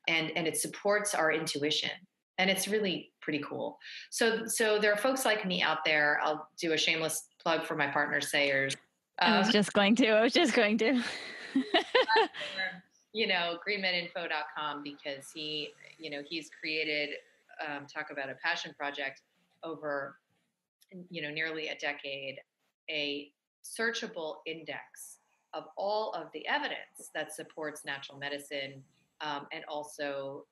and, and it supports our intuition. And it's really pretty cool. So, so there are folks like me out there. I'll do a shameless plug for my partner Sayer's. I was um, just going to. I was just going to. you know, greenmedinfo.com because he, you know, he's created, um, talk about a passion project over, you know, nearly a decade, a searchable index of all of the evidence that supports natural medicine um, and also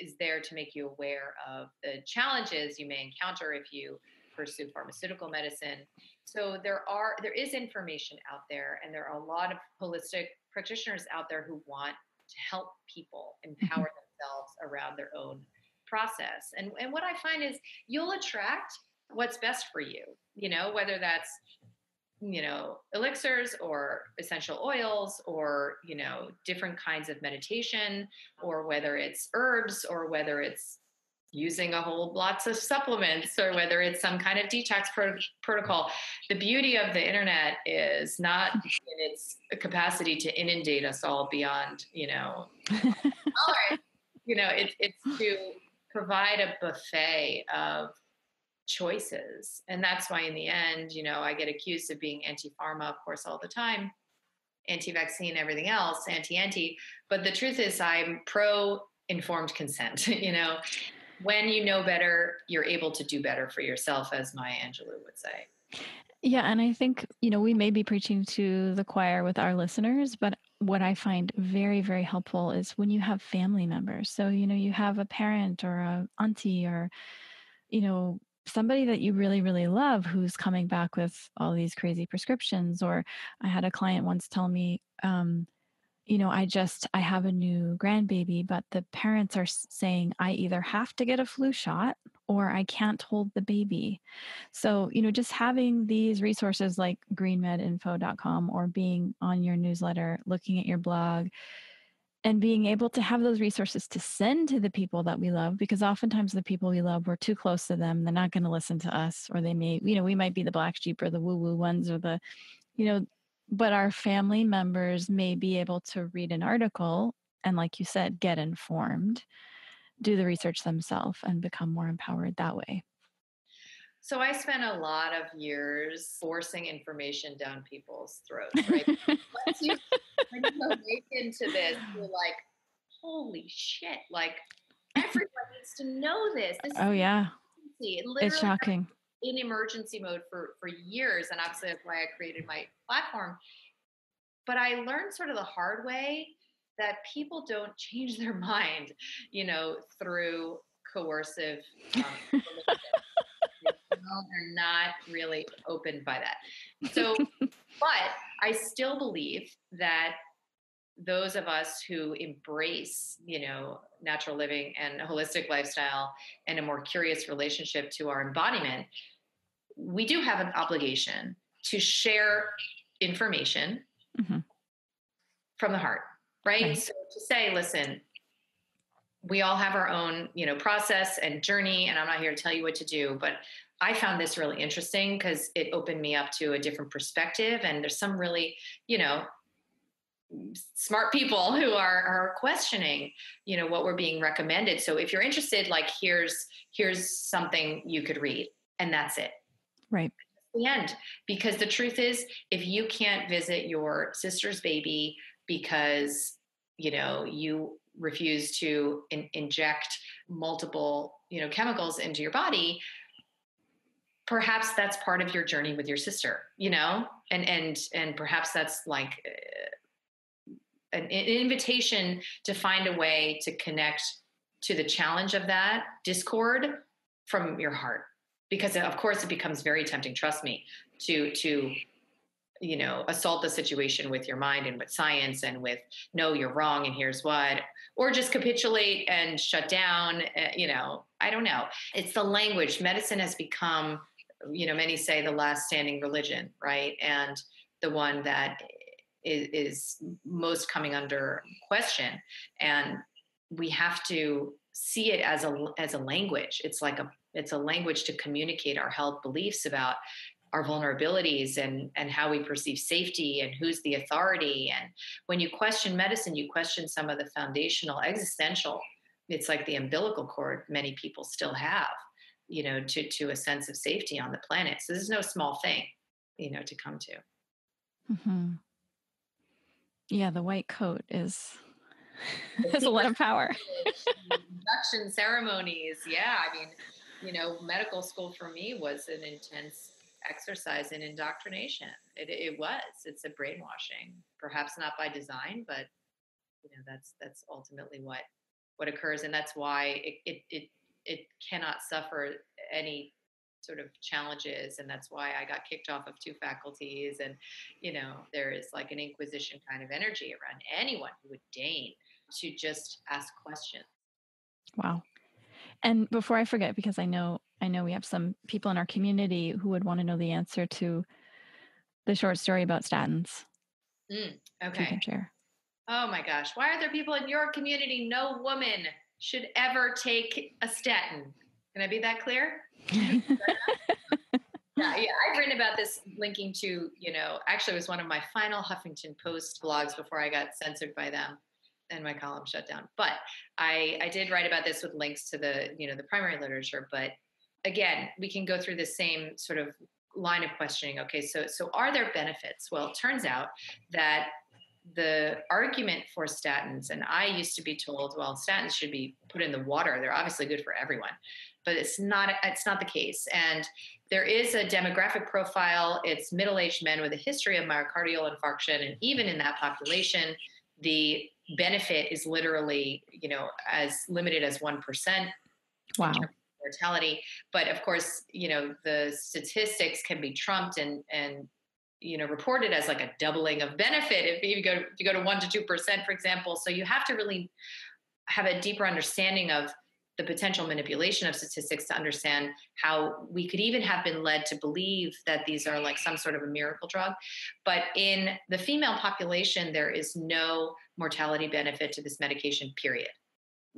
is there to make you aware of the challenges you may encounter if you pursue pharmaceutical medicine. So there are there is information out there and there are a lot of holistic practitioners out there who want to help people empower mm-hmm. themselves around their own process. And and what I find is you'll attract what's best for you, you know, whether that's you know elixirs or essential oils or you know different kinds of meditation or whether it's herbs or whether it's using a whole lots of supplements or whether it's some kind of detox pro- protocol. The beauty of the internet is not in its capacity to inundate us all beyond you know you know it, it's to provide a buffet of choices and that's why in the end you know i get accused of being anti-pharma of course all the time anti-vaccine everything else anti-anti but the truth is i'm pro informed consent you know when you know better, you're able to do better for yourself, as Maya Angelou would say. Yeah, and I think, you know, we may be preaching to the choir with our listeners, but what I find very, very helpful is when you have family members. So, you know, you have a parent or a auntie or, you know, somebody that you really, really love who's coming back with all these crazy prescriptions. Or I had a client once tell me, um, you know, I just, I have a new grandbaby, but the parents are saying I either have to get a flu shot or I can't hold the baby. So, you know, just having these resources like greenmedinfo.com or being on your newsletter, looking at your blog, and being able to have those resources to send to the people that we love because oftentimes the people we love we're too close to them they're not going to listen to us or they may you know we might be the black sheep or the woo woo ones or the you know but our family members may be able to read an article and like you said get informed do the research themselves and become more empowered that way so i spent a lot of years forcing information down people's throats right once you when you awaken to this you're like holy shit, like everyone needs to know this. this oh yeah. It it's shocking. In emergency mode for for years, and obviously that's why I created my platform. But I learned sort of the hard way that people don't change their mind, you know, through coercive. Um, they're not really opened by that. So, but I still believe that those of us who embrace, you know, natural living and holistic lifestyle and a more curious relationship to our embodiment, we do have an obligation to share information mm-hmm. from the heart, right? right? So to say, listen, we all have our own, you know, process and journey, and I'm not here to tell you what to do, but I found this really interesting because it opened me up to a different perspective. And there's some really, you know, smart people who are are questioning you know what we're being recommended so if you're interested like here's here's something you could read and that's it right the end because the truth is if you can't visit your sister's baby because you know you refuse to in, inject multiple you know chemicals into your body perhaps that's part of your journey with your sister you know? And and and perhaps that's like an, an invitation to find a way to connect to the challenge of that discord from your heart. Because of course it becomes very tempting trust me to to you know assault the situation with your mind and with science and with no you're wrong and here's what or just capitulate and shut down uh, you know? I don't know. It's the language. Medicine has become you know many say the last standing religion right? And the one that is, is most coming under question. And we have to see it as a as a language. It's like a it's a language to communicate our health beliefs about our vulnerabilities and and how we perceive safety and who's the authority. And when you question medicine you question some of the foundational existential it's like the umbilical cord many people still have you know to to a sense of safety on the planet. So this is no small thing you know to come to. Mm-hmm. yeah the white coat is has a lot of power. Induction ceremonies yeah. I mean you know medical school for me was an intense exercise in indoctrination. It, it was. It's a brainwashing. Perhaps not by design but you know that's that's ultimately what what occurs and that's why it, it, it it cannot suffer any sort of challenges and that's why i got kicked off of two faculties and you know there is like an inquisition kind of energy around anyone who would deign to just ask questions. Wow. And before i forget because i know i know we have some people in our community who would want to know the answer to the short story about statins. Mm, okay. oh my gosh why are there people in your community? No woman should ever take a statin. Can I be that clear? yeah, yeah, I've written about this linking to, you know, actually it was one of my final Huffington Post blogs before I got censored by them and my column shut down. But I, I did write about this with links to the, you know, the primary literature. But again, we can go through the same sort of line of questioning. Okay, so so are there benefits? Well, it turns out that the argument for statins, and I used to be told, well, statins should be put in the water. They're obviously good for everyone, but it's not. It's not the case. And there is a demographic profile. It's middle-aged men with a history of myocardial infarction, and even in that population, the benefit is literally, you know, as limited as one percent. Wow. Mortality, but of course, you know the statistics can be trumped and and you know reported as like a doubling of benefit if you go if you go to one to two percent for example. So you have to really have a deeper understanding of the potential manipulation of statistics to understand how we could even have been led to believe that these are like some sort of a miracle drug. But in the female population there is no mortality benefit to this medication period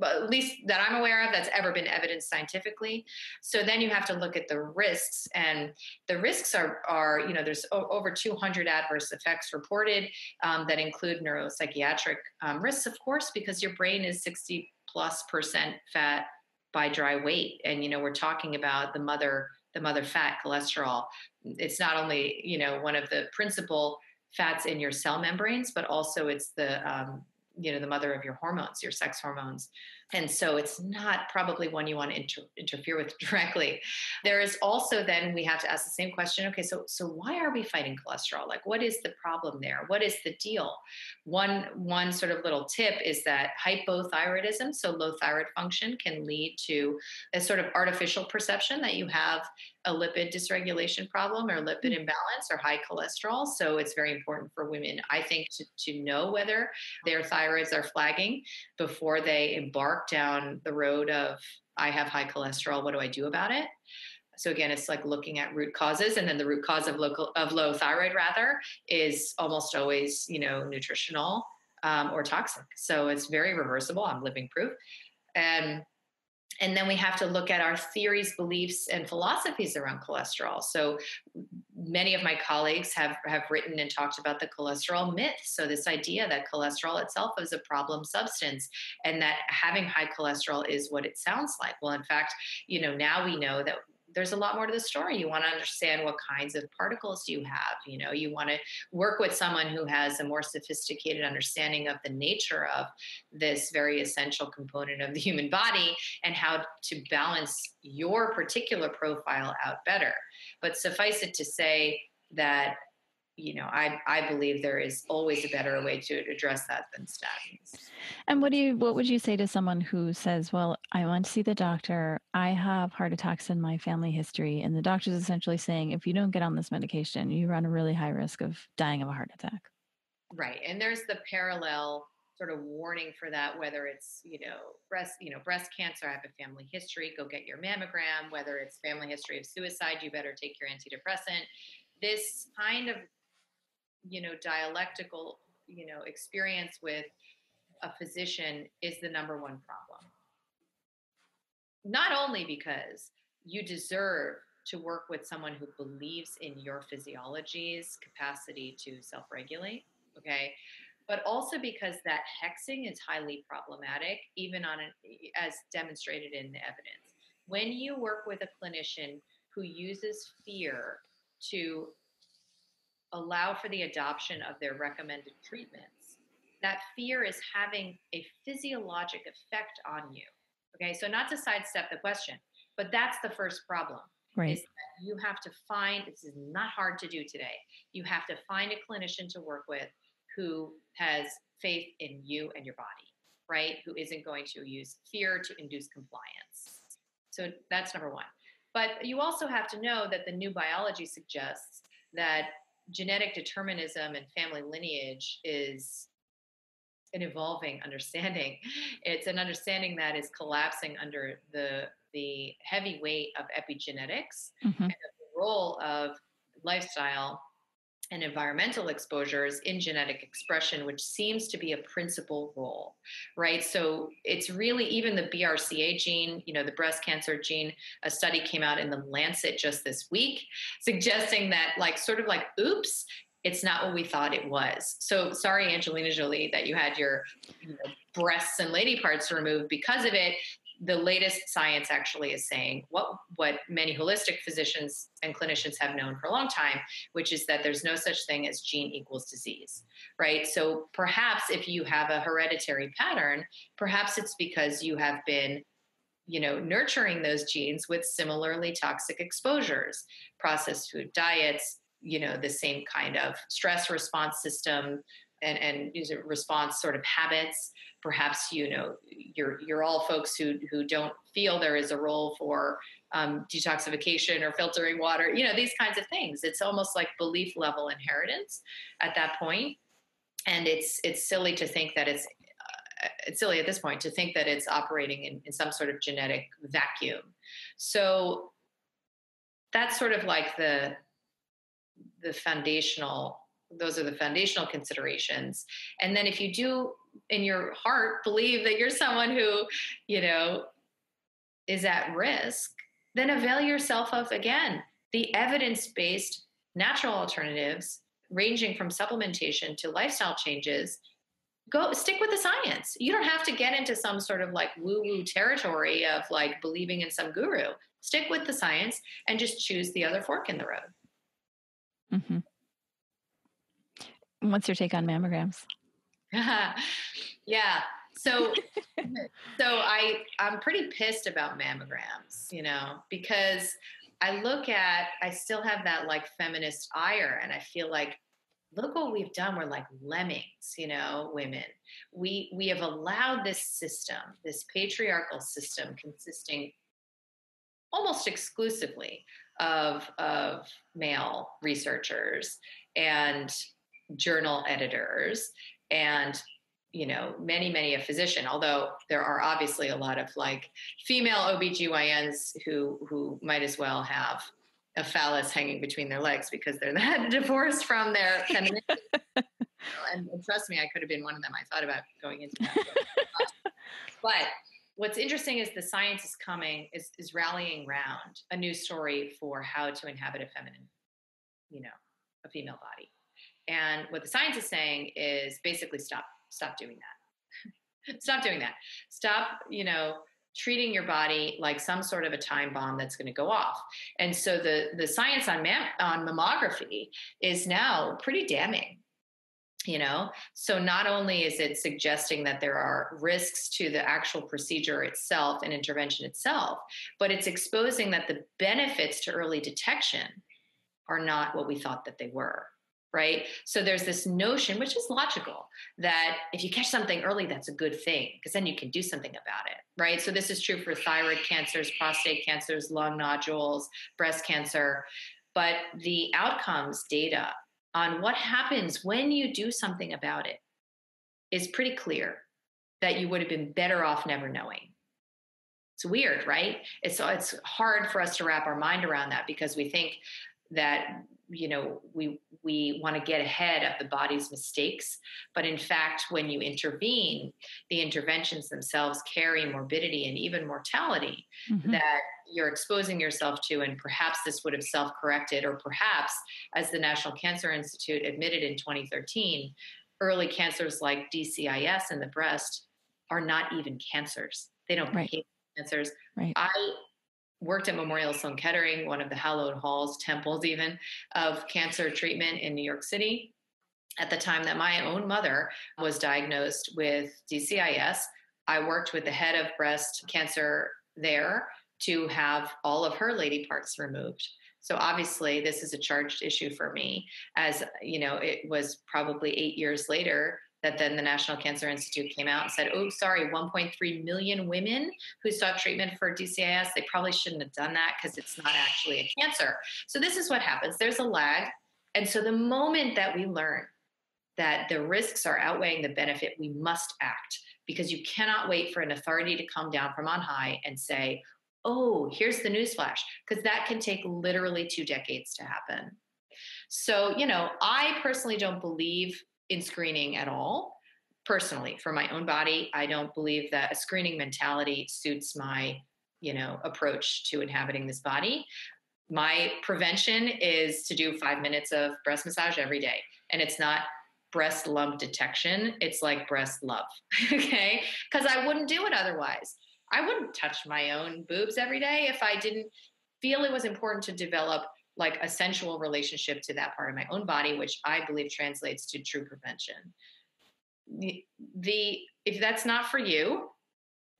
at least that I'm aware of, that's ever been evidenced scientifically. So then you have to look at the risks, and the risks are, are you know, there's over 200 adverse effects reported um, that include neuropsychiatric um, risks, of course, because your brain is 60 plus percent fat by dry weight, and you know, we're talking about the mother, the mother fat, cholesterol. It's not only you know one of the principal fats in your cell membranes, but also it's the um, you know the mother of your hormones your sex hormones and so it's not probably one you want to inter- interfere with directly. There is also then we have to ask the same question okay so so why are we fighting cholesterol? Like what is the problem there? What is the deal? One one sort of little tip is that hypothyroidism so low thyroid function can lead to a sort of artificial perception that you have a lipid dysregulation problem or lipid mm. imbalance or high cholesterol. So it's very important for women i think to, to know whether their thyroids are flagging before they embark down the road of I have high cholesterol. What do I do about it? So again, it's like looking at root causes, and then the root cause of local of low thyroid rather is almost always you know nutritional um, or toxic. So it's very reversible. I'm living proof, and and then we have to look at our theories, beliefs, and philosophies around cholesterol. So many of my colleagues have, have written and talked about the cholesterol myth. So this idea that cholesterol itself is a problem substance and that having high cholesterol is what it sounds like. Well, in fact, you know, now we know that there's a lot more to the story. You want to understand what kinds of particles you have. You know, you want to work with someone who has a more sophisticated understanding of the nature of this very essential component of the human body and how to balance your particular profile out better. But suffice it to say that you know, I, I believe there is always a better way to address that than statins. And what do you what would you say to someone who says, "Well, I want to see the doctor. I have heart attacks in my family history," and the doctor's essentially saying, "If you don't get on this medication, you run a really high risk of dying of a heart attack." Right, and there's the parallel sort of warning for that whether it's you know breast you know breast cancer i have a family history go get your mammogram whether it's family history of suicide you better take your antidepressant this kind of you know dialectical you know experience with a physician is the number one problem. Not only because you deserve to work with someone who believes in your physiology's capacity to self-regulate okay but also because that hexing is highly problematic even on an as demonstrated in the evidence. When you work with a clinician who uses fear to allow for the adoption of their recommended treatments, that fear is having a physiologic effect on you. Okay, so not to sidestep the question, but that's the first problem. Right. Is that you have to find, this is not hard to do today, you have to find a clinician to work with who has faith in you and your body, right? Who isn't going to use fear to induce compliance. So that's number one. But you also have to know that the new biology suggests that genetic determinism and family lineage is an evolving understanding. It's an understanding that is collapsing under the the heavy weight of epigenetics mm-hmm. and the role of lifestyle and environmental exposures in genetic expression, which seems to be a principal role, right? So it's really even the BRCA gene, you know, the breast cancer gene. A study came out in the Lancet just this week suggesting that, like, sort of like, oops, it's not what we thought it was. So sorry, Angelina Jolie, that you had your you know, breasts and lady parts removed because of it the latest science actually is saying what what many holistic physicians and clinicians have known for a long time which is that there's no such thing as gene equals disease right? So perhaps if you have a hereditary pattern perhaps it's because you have been you know nurturing those genes with similarly toxic exposures processed food diets you know the same kind of stress response system and and response sort of habits. Perhaps you know you're you're all folks who who don't feel there is a role for um, detoxification or filtering water you know these kinds of things. It's almost like belief level inheritance at that point. And it's it's silly to think that it's uh, it's silly at this point to think that it's operating in, in some sort of genetic vacuum. So that's sort of like the the foundational those are the foundational considerations. And then if you do in your heart believe that you're someone who you know is at risk then avail yourself of again the evidence-based natural alternatives ranging from supplementation to lifestyle changes. Go stick with the science. You don't have to get into some sort of like woo woo territory of like believing in some guru. Stick with the science and just choose the other fork in the road. Mm-hmm. What's your take on mammograms? yeah. So so I I'm pretty pissed about mammograms, you know, because I look at I still have that like feminist ire and I feel like look what we've done we're like lemmings you know women we we have allowed this system this patriarchal system consisting almost exclusively of of male researchers and journal editors and you know many many a physician although there are obviously a lot of like female obgyns who who might as well have a phallus hanging between their legs because they're that divorced from their femininity and, and, trust me i could have been one of them. I thought about going into that. But what's interesting is the science is coming is, is rallying round a new story for how to inhabit a feminine you know a female body and what the science is saying is basically stop stop doing that. Stop doing that. Stop you know treating your body like some sort of a time bomb that's going to go off. And so the the science on mam- on mammography is now pretty damning you know? So not only is it suggesting that there are risks to the actual procedure itself and intervention itself but it's exposing that the benefits to early detection are not what we thought that they were right so there's this notion which is logical that if you catch something early that's a good thing because then you can do something about it right so this is true for thyroid cancers prostate cancers lung nodules breast cancer but the outcomes data on what happens when you do something about it is pretty clear that you would have been better off never knowing. It's weird, right? It's it's hard for us to wrap our mind around that because we think that you know we we want to get ahead of the body's mistakes but in fact when you intervene the interventions themselves carry morbidity and even mortality mm-hmm. that you're exposing yourself to and perhaps this would have self-corrected or perhaps as the national cancer institute admitted in 2013 early cancers like dcis in the breast are not even cancers they don't right. behave cancers right. i worked at Memorial Sloan Kettering, one of the hallowed halls, temples even, of cancer treatment in New York City. At the time that my own mother was diagnosed with DCIS, I worked with the head of breast cancer there to have all of her lady parts removed. So obviously, this is a charged issue for me, as you know, it was probably eight years later that then the National Cancer Institute came out and said, oh, sorry, 1.3 million women who sought treatment for DCIS, they probably shouldn't have done that because it's not actually a cancer. So this is what happens there's a lag. And so the moment that we learn that the risks are outweighing the benefit, we must act because you cannot wait for an authority to come down from on high and say, oh, here's the newsflash, because that can take literally two decades to happen. So, you know, I personally don't believe in screening at all. Personally, for my own body, I don't believe that a screening mentality suits my, you know, approach to inhabiting this body. My prevention is to do five minutes of breast massage every day. And it's not breast lump detection, it's like breast love. okay? Because I wouldn't do it otherwise. I wouldn't touch my own boobs every day if I didn't feel it was important to develop like a sensual relationship to that part of my own body, which I believe translates to true prevention. The, the if that's not for you,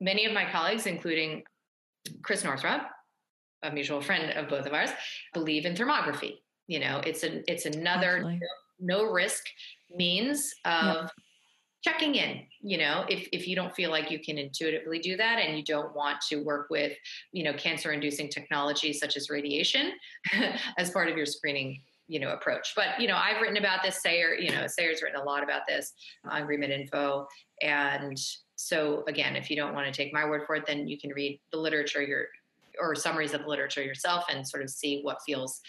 many of my colleagues, including Chris Northrup, a mutual friend of both of ours, believe in thermography. You know, it's an it's another no, no, risk means of yep checking in you know if, if you don't feel like you can intuitively do that and you don't want to work with you know cancer inducing technology such as radiation as part of your screening you know approach. But you know i've written about this sayer you know sayer's written a lot about this on GreenMed info. And so again if you don't want to take my word for it then you can read the literature your or summaries of the literature yourself and sort of see what feels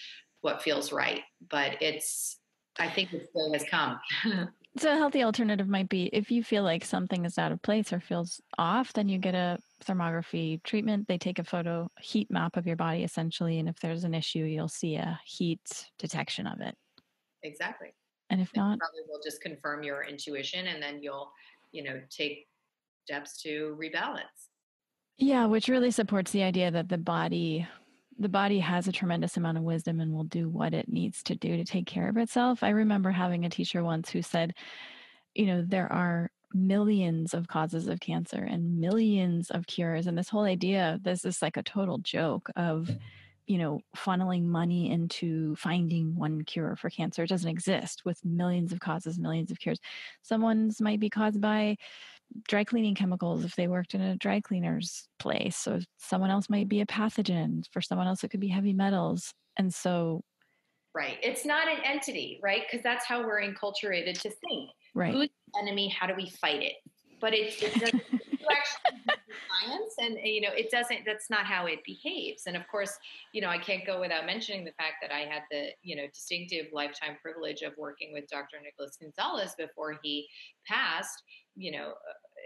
what feels right. But it's i think the day has come So a healthy alternative might be if you feel like something is out of place or feels off, then you get a thermography treatment. They take a photo heat map of your body essentially, and if there's an issue, you'll see a heat detection of it. Exactly. And if not, probably will just confirm your intuition, and then you'll, you know, take steps to rebalance. Yeah, which really supports the idea that the body the body has a tremendous amount of wisdom and will do what it needs to do to take care of itself. I remember having a teacher once who said, you know, there are millions of causes of cancer and millions of cures. And this whole idea, this is like a total joke of, you know, funneling money into finding one cure for cancer. It doesn't exist with millions of causes, millions of cures. Someone's might be caused by dry cleaning chemicals if they worked in a dry cleaner's place. So someone else might be a pathogen. For someone else, it could be heavy metals. And so Right. It's not an entity, right? Because that's how we're enculturated to think. Right. Who's the enemy? How do we fight it? But it, it doesn't actually and you know, it doesn't. That's not how it behaves. And of course, you know, I can't go without mentioning the fact that I had the you know distinctive lifetime privilege of working with Dr. Nicholas Gonzalez before he passed. You know,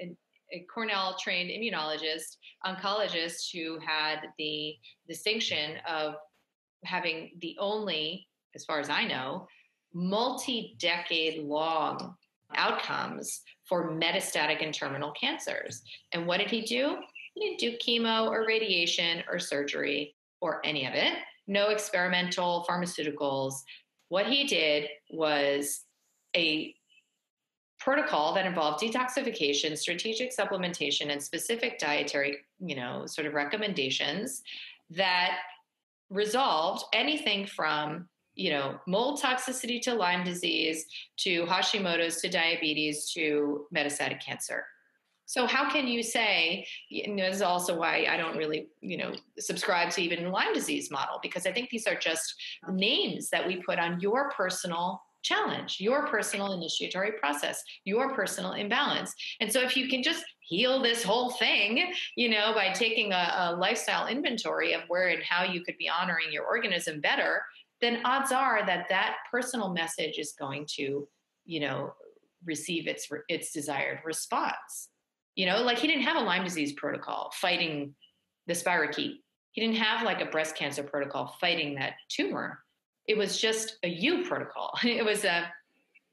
uh, a Cornell trained immunologist, oncologist who had the distinction of having the only, as far as I know, multi decade long outcomes for metastatic and terminal cancers. And what did he do? He didn't do chemo or radiation or surgery or any of it, no experimental pharmaceuticals. What he did was a protocol that involved detoxification, strategic supplementation, and specific dietary, you know, sort of recommendations that resolved anything from you know, mold toxicity to Lyme disease, to Hashimoto's, to diabetes, to metastatic cancer. So how can you say, know, this is also why I don't really, you know, subscribe to even Lyme disease model, because I think these are just names that we put on your personal challenge, your personal initiatory process, your personal imbalance. And so if you can just heal this whole thing, you know, by taking a, a lifestyle inventory of where and how you could be honoring your organism better, then odds are that that personal message is going to, you know, receive its its desired response. You know, like he didn't have a Lyme disease protocol fighting the spirochete. He didn't have like a breast cancer protocol fighting that tumor. It was just a you protocol. It was a,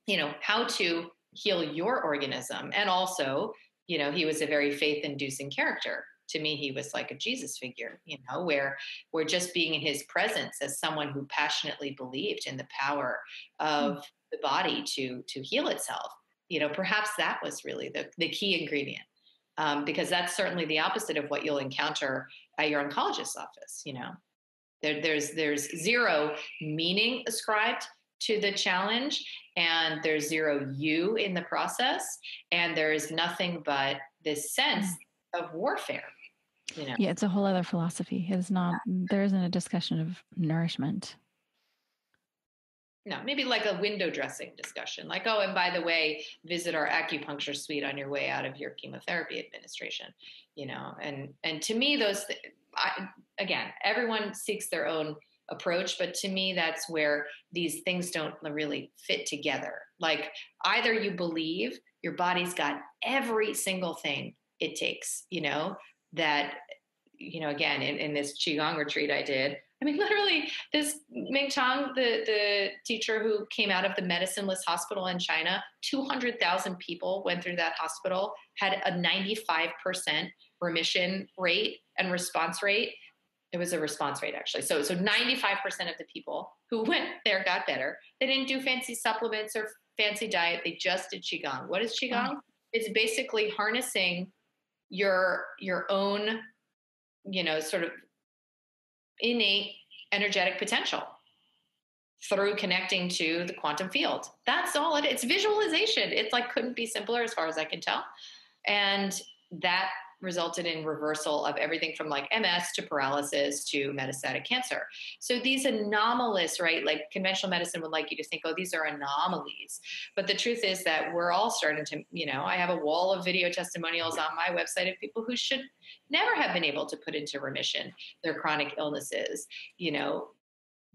you know, how to heal your organism. And also, you know, he was a very faith inducing character to me he was like a jesus figure you know where where just being in his presence as someone who passionately believed in the power of mm. the body to to heal itself you know perhaps that was really the, the key ingredient um, because that's certainly the opposite of what you'll encounter at your oncologist's office you know there, there's there's zero meaning ascribed to the challenge and there's zero you in the process and there is nothing but this sense mm of warfare. You know? Yeah, it's a whole other philosophy. It's not, there isn't a discussion of nourishment. No, maybe like a window dressing discussion. Like, oh, and by the way, visit our acupuncture suite on your way out of your chemotherapy administration. You know, and and to me, those I, again, everyone seeks their own approach, but to me, that's where these things don't really fit together. Like, either you believe your body's got every single thing it takes, you know, that, you know, again, in, in this Qigong retreat I did, I mean, literally, this Mingtong, the, the teacher who came out of the medicineless hospital in China, 200,000 people went through that hospital, had a 95% remission rate and response rate. It was a response rate, actually. So, so 95% of the people who went there got better. They didn't do fancy supplements or fancy diet. They just did Qigong. What is Qigong? It's basically harnessing your your own you know sort of innate energetic potential through connecting to the quantum field that's all it it's visualization it's like couldn't be simpler as far as i can tell and that resulted in reversal of everything from like MS to paralysis to metastatic cancer. So these anomalous, right? Like conventional medicine would like you to think, oh, these are anomalies. But the truth is that we're all starting to, you know, I have a wall of video testimonials on my website of people who should never have been able to put into remission their chronic illnesses. You know,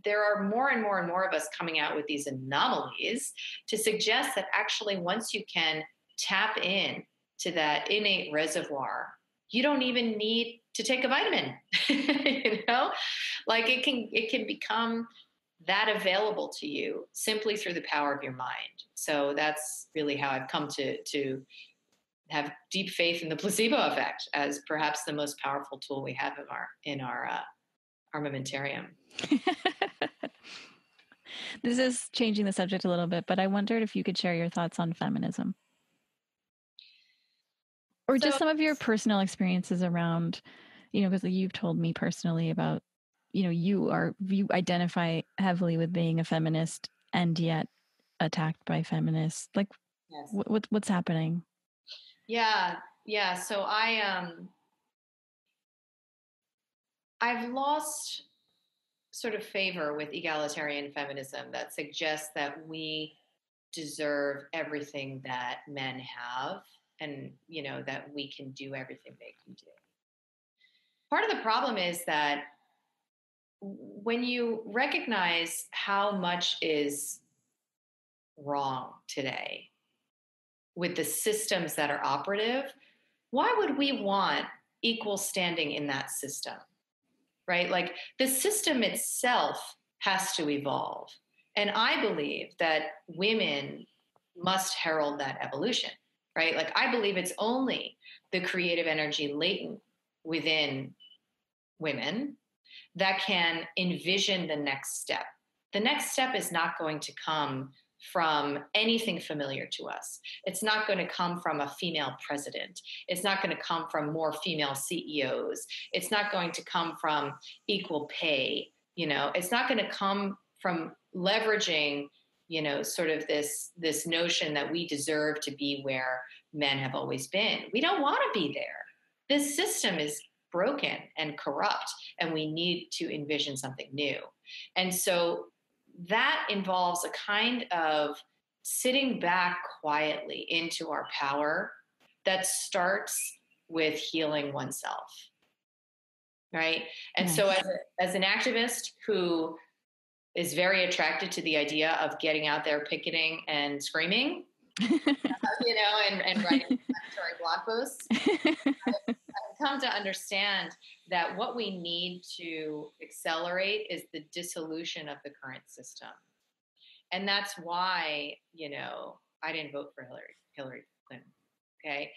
there are more and more and more of us coming out with these anomalies to suggest that actually once you can tap in to that innate reservoir you don't even need to take a vitamin you know? Like it can it can become that available to you simply through the power of your mind. So that's really how i've come to to have deep faith in the placebo effect as perhaps the most powerful tool we have in our in our uh, armamentarium. This is changing the subject a little bit but i wondered if you could share your thoughts on feminism. Or so, just some of your personal experiences around you know because you've told me personally about you know you are you identify heavily with being a feminist and yet attacked by feminists. Like yes. what, what's happening? Yeah yeah. So i um i've lost sort of favor with egalitarian feminism that suggests that we deserve everything that men have and you know that we can do everything they can do. Part of the problem is that when you recognize how much is wrong today with the systems that are operative why would we want equal standing in that system right like the system itself has to evolve and I believe that women must herald that evolution, right? Like, I believe it's only the creative energy latent within women that can envision the next step. The next step is not going to come from anything familiar to us. It's not going to come from a female president. It's not going to come from more female CEOs. It's not going to come from equal pay. You know, it's not going to come from leveraging you know sort of this this notion that we deserve to be where men have always been we don't want to be there this system is broken and corrupt and we need to envision something new and so that involves a kind of sitting back quietly into our power that starts with healing oneself right and nice. so as, a, as an activist who is very attracted to the idea of getting out there picketing and screaming, you know, and, and writing blog posts. I've, come to understand that what we need to accelerate is the dissolution of the current system. And that's why, you know, I didn't vote for Hillary, Hillary Clinton. Okay.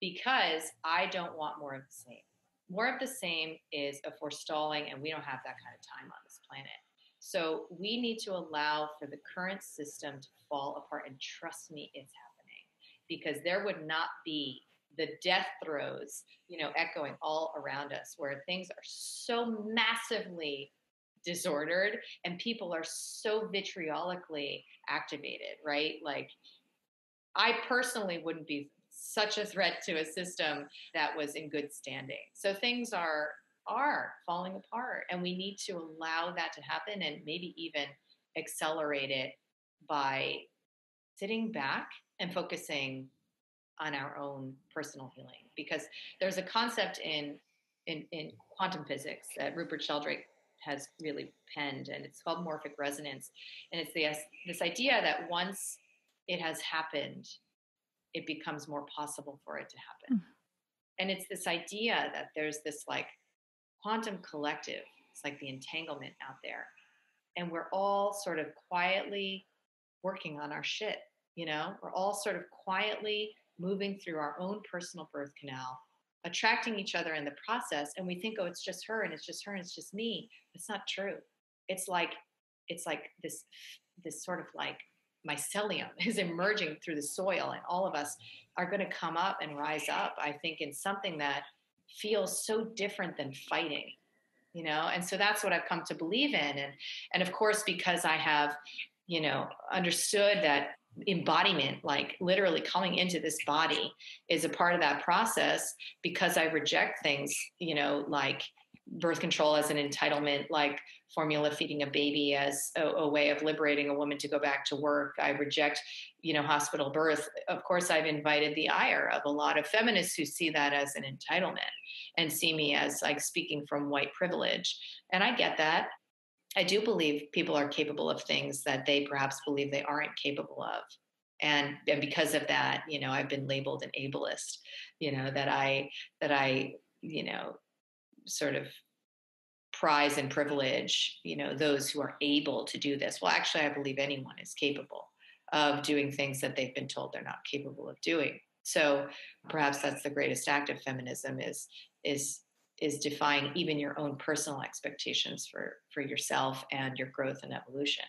Because I don't want more of the same. More of the same is a forestalling, and we don't have that kind of time on this planet. So we need to allow for the current system to fall apart. And trust me, it's happening because there would not be the death throes, you know, echoing all around us where things are so massively disordered and people are so vitriolically activated, right? Like, I personally wouldn't be such a threat to a system that was in good standing. So things are are falling apart and we need to allow that to happen and maybe even accelerate it by sitting back and focusing on our own personal healing. Because there's a concept in in, in quantum physics that Rupert Sheldrake has really penned and it's called morphic resonance. And it's the, this idea that once it has happened it becomes more possible for it to happen. Mm. and it's this idea that there's this like quantum collective. It's like the entanglement out there. And we're all sort of quietly working on our shit, you know? We're all sort of quietly moving through our own personal birth canal, attracting each other in the process. And we think, oh, it's just her and it's just her and it's just me. It's not true. It's like, it's like this, this sort of like mycelium is emerging through the soil and all of us are going to come up and rise up, I think, in something that feels so different than fighting you know? And so that's what i've come to believe in. And and of course because i have you know understood that embodiment like literally coming into this body is a part of that process because i reject things you know like birth control as an entitlement, like formula feeding a baby as a, a, way of liberating a woman to go back to work. I reject, you know, hospital birth. Of course, I've invited the ire of a lot of feminists who see that as an entitlement and see me as like speaking from white privilege. And I get that. I do believe people are capable of things that they perhaps believe they aren't capable of. And, and because of that, you know, I've been labeled an ableist, you know, that I, that I, you know, sort of prize and privilege you know those who are able to do this. Well actually i believe anyone is capable of doing things that they've been told they're not capable of doing. So perhaps that's the greatest act of feminism is is is defying even your own personal expectations for for yourself and your growth and evolution.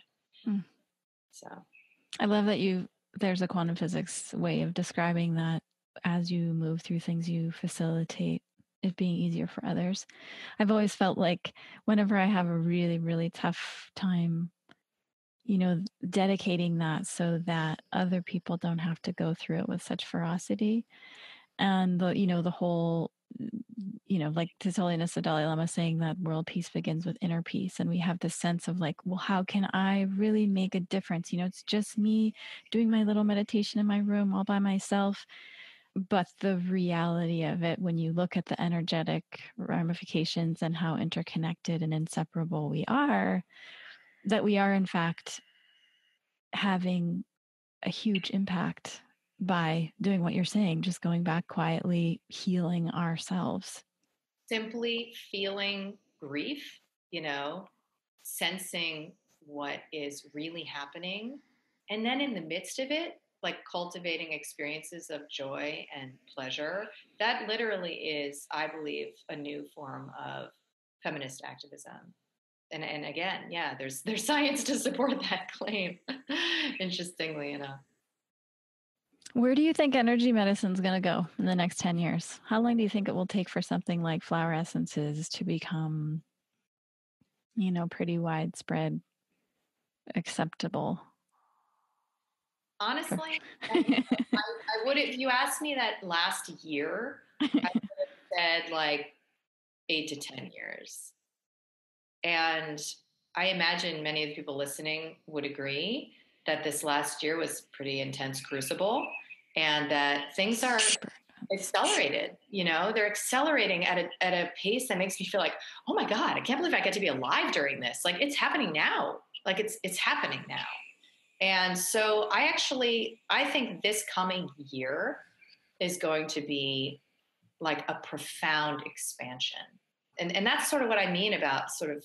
Mm. so. I love that you there's a quantum physics way of describing that as you move through things, you facilitate it being easier for others. I've always felt like whenever I have a really, really tough time, you know, dedicating that so that other people don't have to go through it with such ferocity. And the, you know, the whole mm, you know, like His Holiness the Dalai Lama saying that world peace begins with inner peace. And we have this sense of like, well, how can I really make a difference? You know, it's just me doing my little meditation in my room all by myself. But the reality of it, when you look at the energetic ramifications and how interconnected and inseparable we are, that we are in fact having a huge impact by doing what you're saying, just going back quietly, healing ourselves. Simply feeling grief, you know, sensing what is really happening. And then in the midst of it, like cultivating experiences of joy and pleasure. That literally is, I believe, a new form of feminist activism. And, and again, yeah, there's there's science to support that claim, interestingly enough. Where do you think energy medicine is going to go in the next 10 years? How long do you think it will take for something like flower essences to become, you know, pretty widespread, acceptable? Honestly, I, I, would, if you asked me that last year, I would have said like eight to 10 years. And I imagine many of the people listening would agree that this last year was pretty intense crucible and that things are accelerated you know? They're accelerating at a, at a pace that makes me feel like oh my god i can't believe i get to be alive during this. Like it's happening now. Like it's it's happening now and so i actually i think this coming year is going to be like a profound expansion. And and that's sort of what i mean about sort of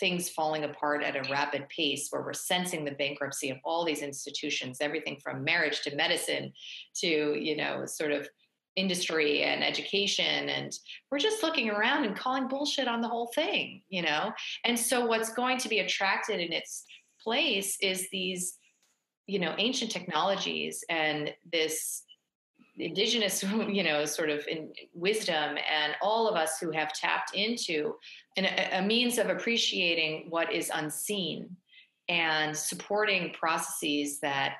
things falling apart at a rapid pace where we're sensing the bankruptcy of all these institutions everything from marriage to medicine to you know sort of industry and education. And we're just looking around and calling bullshit on the whole thing you know? And so what's going to be attracted in its place is these you know ancient technologies and this indigenous you know sort of in wisdom and all of us who have tapped into an, a means of appreciating what is unseen and supporting processes that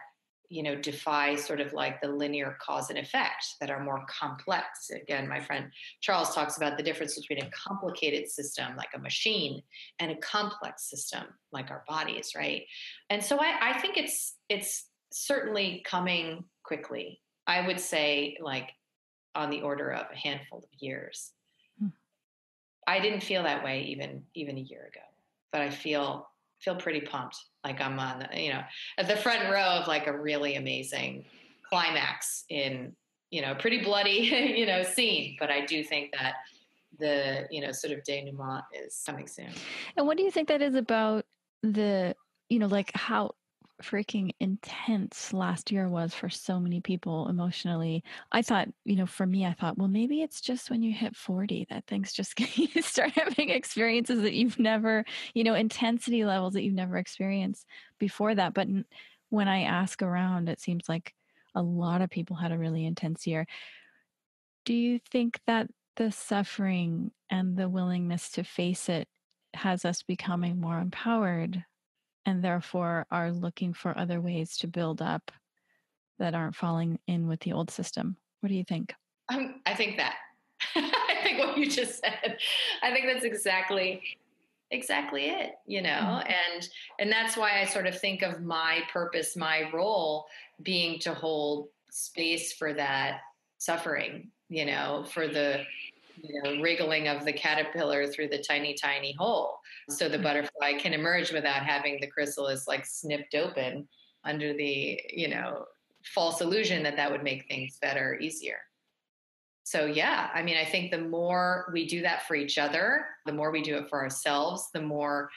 you know defy sort of like the linear cause and effect that are more complex again my friend charles talks about the difference between a complicated system like a machine and a complex system like our bodies right and so i, I think it's it's certainly coming quickly I would say like on the order of a handful of years. Hmm. I didn't feel that way even even a year ago, but I feel feel pretty pumped. Like I'm on the, you know at the front row of like a really amazing climax in you know pretty bloody you know scene. But I do think that the you know sort of denouement is coming soon. And what do you think that is about the you know like how freaking intense last year was for so many people emotionally. I thought, you know, for me, I thought, well, maybe it's just when you hit 40 that things just you start having experiences that you've never, you know, intensity levels that you've never experienced before that. But when I ask around, it seems like a lot of people had a really intense year. Do you think that the suffering and the willingness to face it has us becoming more empowered and therefore are looking for other ways to build up that aren't falling in with the old system. What do you think? Um, I think that. I think what you just said. I think that's exactly exactly it you know mm-hmm. and and that's why i sort of think of my purpose my role being to hold space for that suffering you know for the you know, wriggling of the caterpillar through the tiny, tiny hole. So the mm-hmm. butterfly can emerge without having the chrysalis like snipped open under the, you know, false illusion that that would make things better, easier. So yeah, I mean, I think the more we do that for each other, the more we do it for ourselves, the more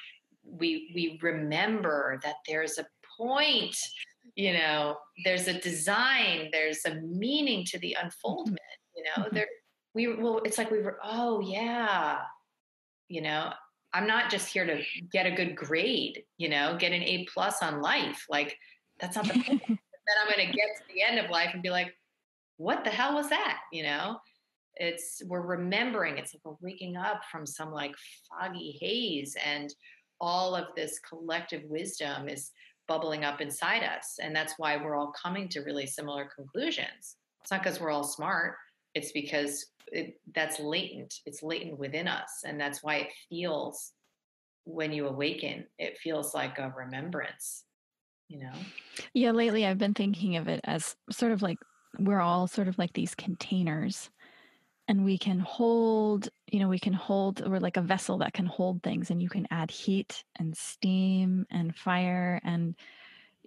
we we remember that there's a point, you know, there's a design, there's a meaning to the unfoldment, you know, mm-hmm. there we well it's like we were oh yeah you know i'm not just here to get a good grade you know get an a plus on life like that's not the point then i'm going to get to the end of life and be like what the hell was that? You know, it's we're remembering. It's like we're waking up from some like foggy haze, and all of this collective wisdom is bubbling up inside us, and that's why we're all coming to really similar conclusions. It's not because we're all smart. It's because it, that's latent. It's latent within us, and that's why it feels when you awaken. It feels like a remembrance. You know. Yeah, lately I've been thinking of it as sort of like we're all sort of like these containers and we can hold you know we can hold we're like a vessel that can hold things and you can add heat and steam and fire and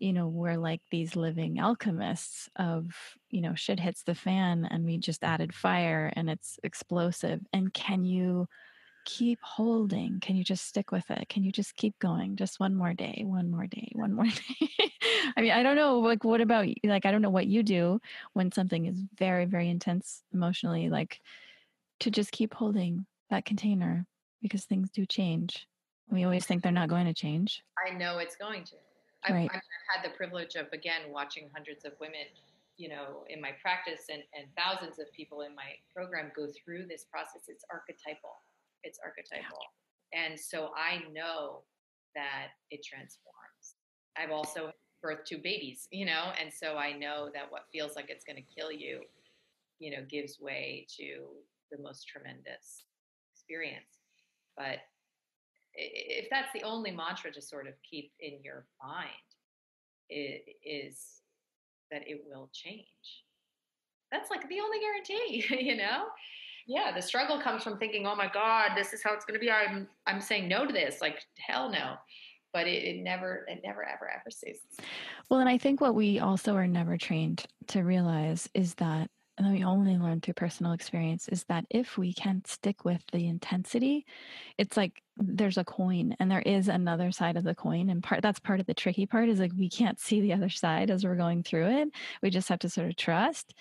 you know we're like these living alchemists of you know shit hits the fan and we just added fire and it's explosive and can you keep holding? Can you just stick with it? Can you just keep going? Just one more day, one more day, one more day. I mean, I don't know. Like, what about like I don't know what you do when something is very, very intense emotionally. Like, to just keep holding that container because things do change. We always think they're not going to change. I know it's going to. I've, right. I've had the privilege of again watching hundreds of women you know in my practice and, and thousands of people in my program go through this process it's archetypal it's archetypal. And so I know that it transforms. I've also birthed two babies, you know, and so I know that what feels like it's going to kill you, you know, gives way to the most tremendous experience. But if that's the only mantra to sort of keep in your mind, it is that it will change. That's like the only guarantee, you know? yeah the struggle comes from thinking oh my god this is how it's going to be i'm i'm saying no to this like hell no but it, it never it never ever ever ceases well and i think what we also are never trained to realize is that and we only learn through personal experience is that if we can stick with the intensity it's like there's a coin and there is another side of the coin and part that's part of the tricky part is like we can't see the other side as we're going through it. We just have to sort of trust.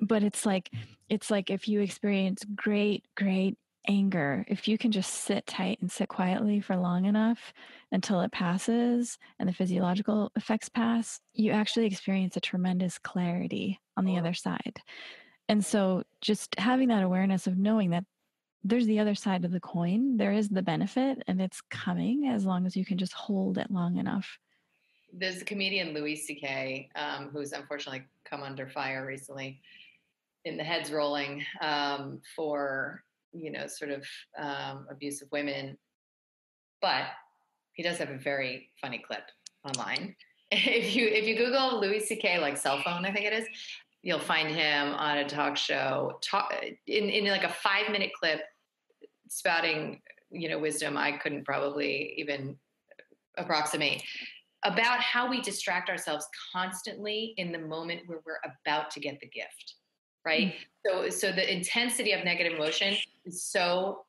But it's like it's like if you experience great great anger if you can just sit tight and sit quietly for long enough until it passes and the physiological effects pass you actually experience a tremendous clarity on the other side and so just having that awareness of knowing that there's the other side of the coin there is the benefit and it's coming as long as you can just hold it long enough there's a comedian louis ck um, who's unfortunately come under fire recently in the heads rolling um, for you know sort of um, abusive women, but he does have a very funny clip online. If you if you Google Louis C.K. like cell phone, I think it is, you'll find him on a talk show talk in in like a five minute clip spouting you know wisdom I couldn't probably even approximate about how we distract ourselves constantly in the moment where we're about to get the gift right? Mm-hmm. so so the intensity of negative emotion is so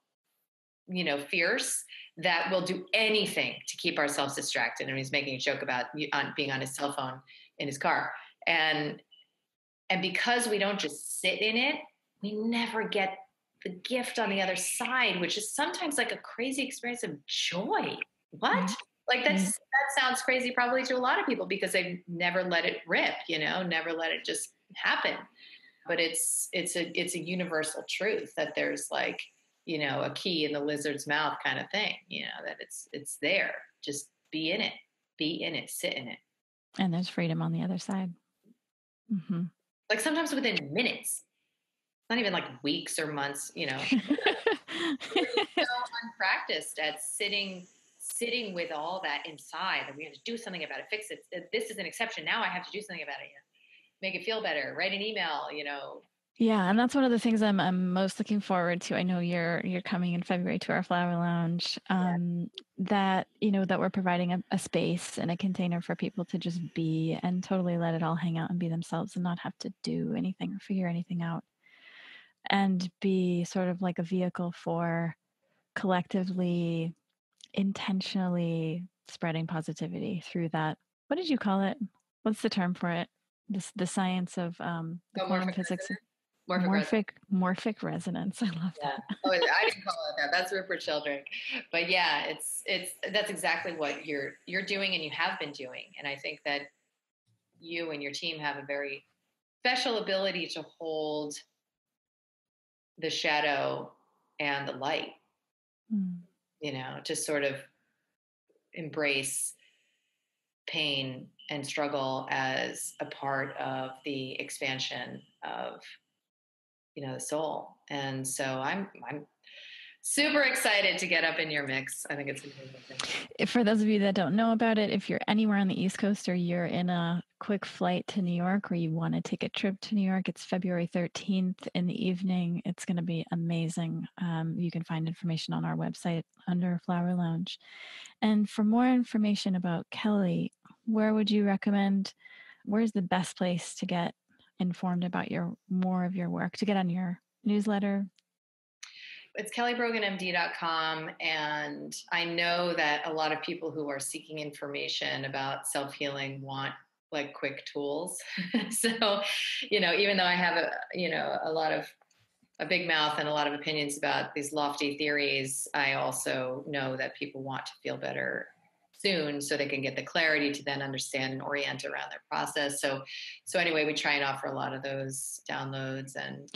you know fierce that we'll do anything to keep ourselves distracted. And he's making a joke about being on his cell phone in his car. And and because we don't just sit in it we never get the gift on the other side which is sometimes like a crazy experience of joy. What? Mm-hmm. like that's mm-hmm. that sounds crazy probably to a lot of people because they've never let it rip you know never let it just happen. But it's it's a it's a universal truth that there's like you know a key in the lizard's mouth kind of thing you know that it's it's there. Just be in it. Be in it. Sit in it. And there's freedom on the other side. Mm-hmm. Like sometimes within minutes. Not even like weeks or months you know. So unpracticed at sitting sitting with all that inside and we have to do something about it fix it. This is an exception. Now i have to do something about it make it feel better write an email you know yeah and that's one of the things i'm, I'm most looking forward to i know you're you're coming in february to our flower lounge um, yeah. that you know that we're providing a, a, space and a container for people to just be and totally let it all hang out and be themselves and not have to do anything or figure anything out and be sort of like a vehicle for collectively intentionally spreading positivity through that what did you call it what's the term for it this the science of um, the quantum physics. Morphic, morphic, morphic resonance. I love yeah. that. oh, I didn't call it that. That's Rupert Sheldrake. But yeah, it's it's that's exactly what you're you're doing and you have been doing. And I think that you and your team have a very special ability to hold the shadow and the light mm. you know to sort of embrace pain and struggle as a part of the expansion of you know the soul and so i'm i'm super excited to get up in your mix. I think it's amazing. For those of you that don't know about it, if you're anywhere on the East Coast or you're in a quick flight to New York or you want to take a trip to New York, it's February 13th in the evening. It's going to be amazing. Um, you can find information on our website under Flower Lounge. And for more information about Kelly, where would you recommend? Where's the best place to get informed about your more of your work to get on your newsletter? It's kellybroganmd.com and i know that a lot of people who are seeking information about self-healing want like quick tools. So you know even though i have a you know a lot of a big mouth and a lot of opinions about these lofty theories i also know that people want to feel better soon so they can get the clarity to then understand and orient around their process so so anyway we try and offer a lot of those downloads and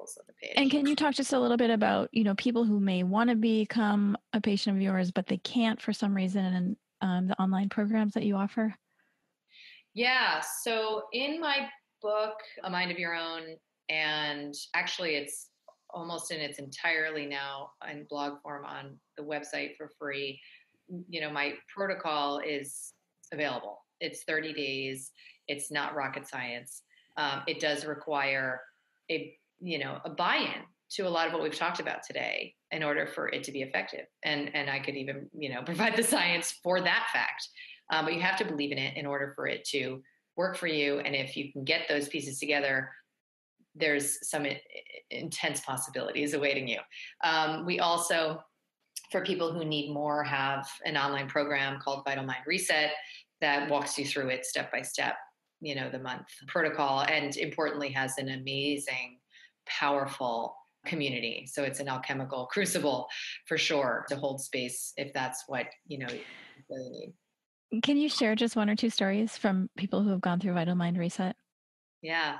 on the page. And can you talk just a little bit about, you know, people who may want to become a patient of yours, but they can't for some reason, and um, the online programs that you offer? Yeah. So in my book, A Mind of Your Own, and actually it's almost in its entirely now in blog form on the website for free. You know, my protocol is available. It's 30 days. It's not rocket science. Um, it does require a you know a buy-in to a lot of what we've talked about today in order for it to be effective and and i could even you know provide the science for that fact um, but you have to believe in it in order for it to work for you and if you can get those pieces together there's some intense possibilities awaiting you um, we also for people who need more have an online program called vital mind reset that walks you through it step by step you know the month protocol and importantly has an amazing powerful community. So it's an alchemical crucible for sure to hold space if that's what, you know, you really need. Can you share just one or two stories from people who have gone through Vital Mind Reset? Yeah.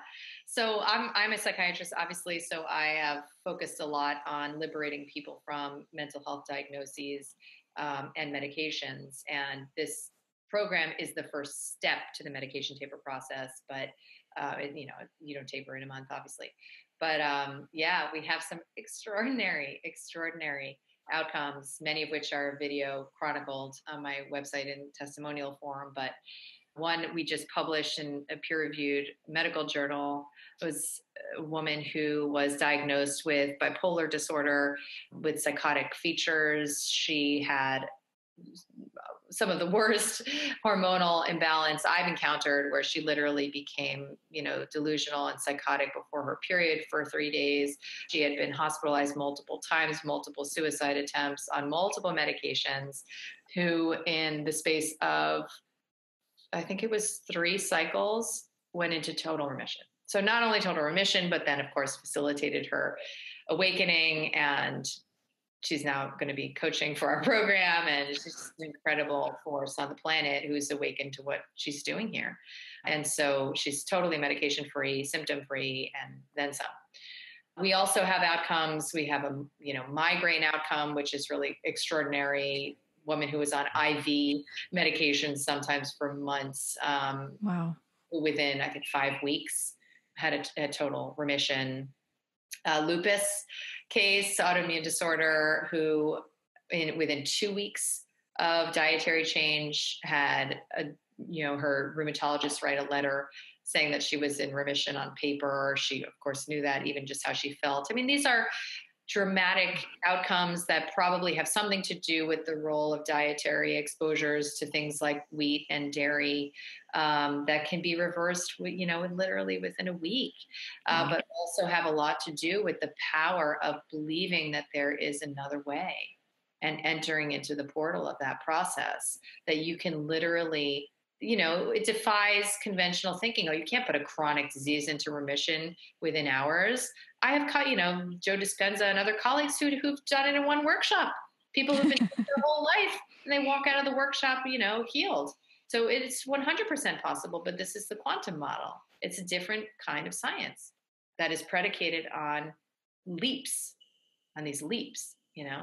So I'm I'm a psychiatrist, obviously. So I have focused a lot on liberating people from mental health diagnoses um, and medications. And this program is the first step to the medication taper process. But uh, you know, you don't taper in a month, obviously. But um, yeah, we have some extraordinary, extraordinary outcomes, many of which are video chronicled on my website in testimonial form. But one we just published in a peer reviewed medical journal was a woman who was diagnosed with bipolar disorder with psychotic features. She had some of the worst hormonal imbalance I've encountered, where she literally became, you know, delusional and psychotic before her period for three days. She had been hospitalized multiple times, multiple suicide attempts on multiple medications, who, in the space of, I think it was three cycles, went into total remission. So, not only total remission, but then, of course, facilitated her awakening and she's now going to be coaching for our program and she's just an incredible force on the planet who's awakened to what she's doing here. And so she's totally medication free symptom free and then some. We also have outcomes. We have a you know migraine outcome which is really extraordinary woman who was on iv medication sometimes for months um, wow within i think five weeks had a, a total remission uh, lupus case, autoimmune disorder, who in, within two weeks of dietary change had a, you know her rheumatologist write a letter saying that she was in remission on paper. She of course knew that even just how she felt. I mean, these are dramatic outcomes that probably have something to do with the role of dietary exposures to things like wheat and dairy um, that can be reversed you know literally within a week uh, mm-hmm. but also have a lot to do with the power of believing that there is another way and entering into the portal of that process that you can literally you know, it defies conventional thinking. Oh, you can't put a chronic disease into remission within hours. I have, caught, you know, Joe Dispenza and other colleagues who, who've done it in one workshop. People who've been their whole life and they walk out of the workshop, you know, healed. So it's 100% possible, but this is the quantum model. it's a different kind of science that is predicated on leaps, on these leaps, you know?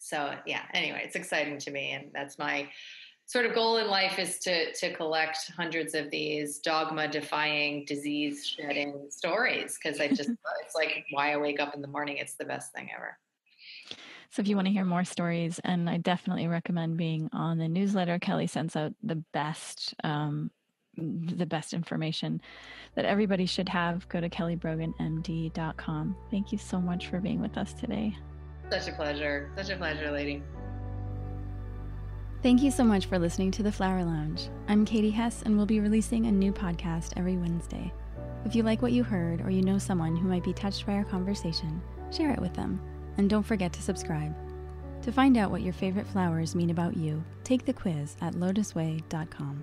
So yeah, anyway, it's exciting to me. And that's my sort of goal in life is to to collect hundreds of these dogma defying disease shedding stories because i just it's like why i wake up in the morning? It's the best thing ever. So if you want to hear more stories and i definitely recommend being on the newsletter kelly sends out the best um, the best information that everybody should have go to kellybroganmd.com thank you so much for being with us today. Such a pleasure. Such a pleasure lady Thank you so much for listening to The Flower Lounge. I'm Katie Hess, and we'll be releasing a new podcast every Wednesday. If you like what you heard or you know someone who might be touched by our conversation, share it with them. And don't forget to subscribe. To find out what your favorite flowers mean about you, take the quiz at lotuswei.com.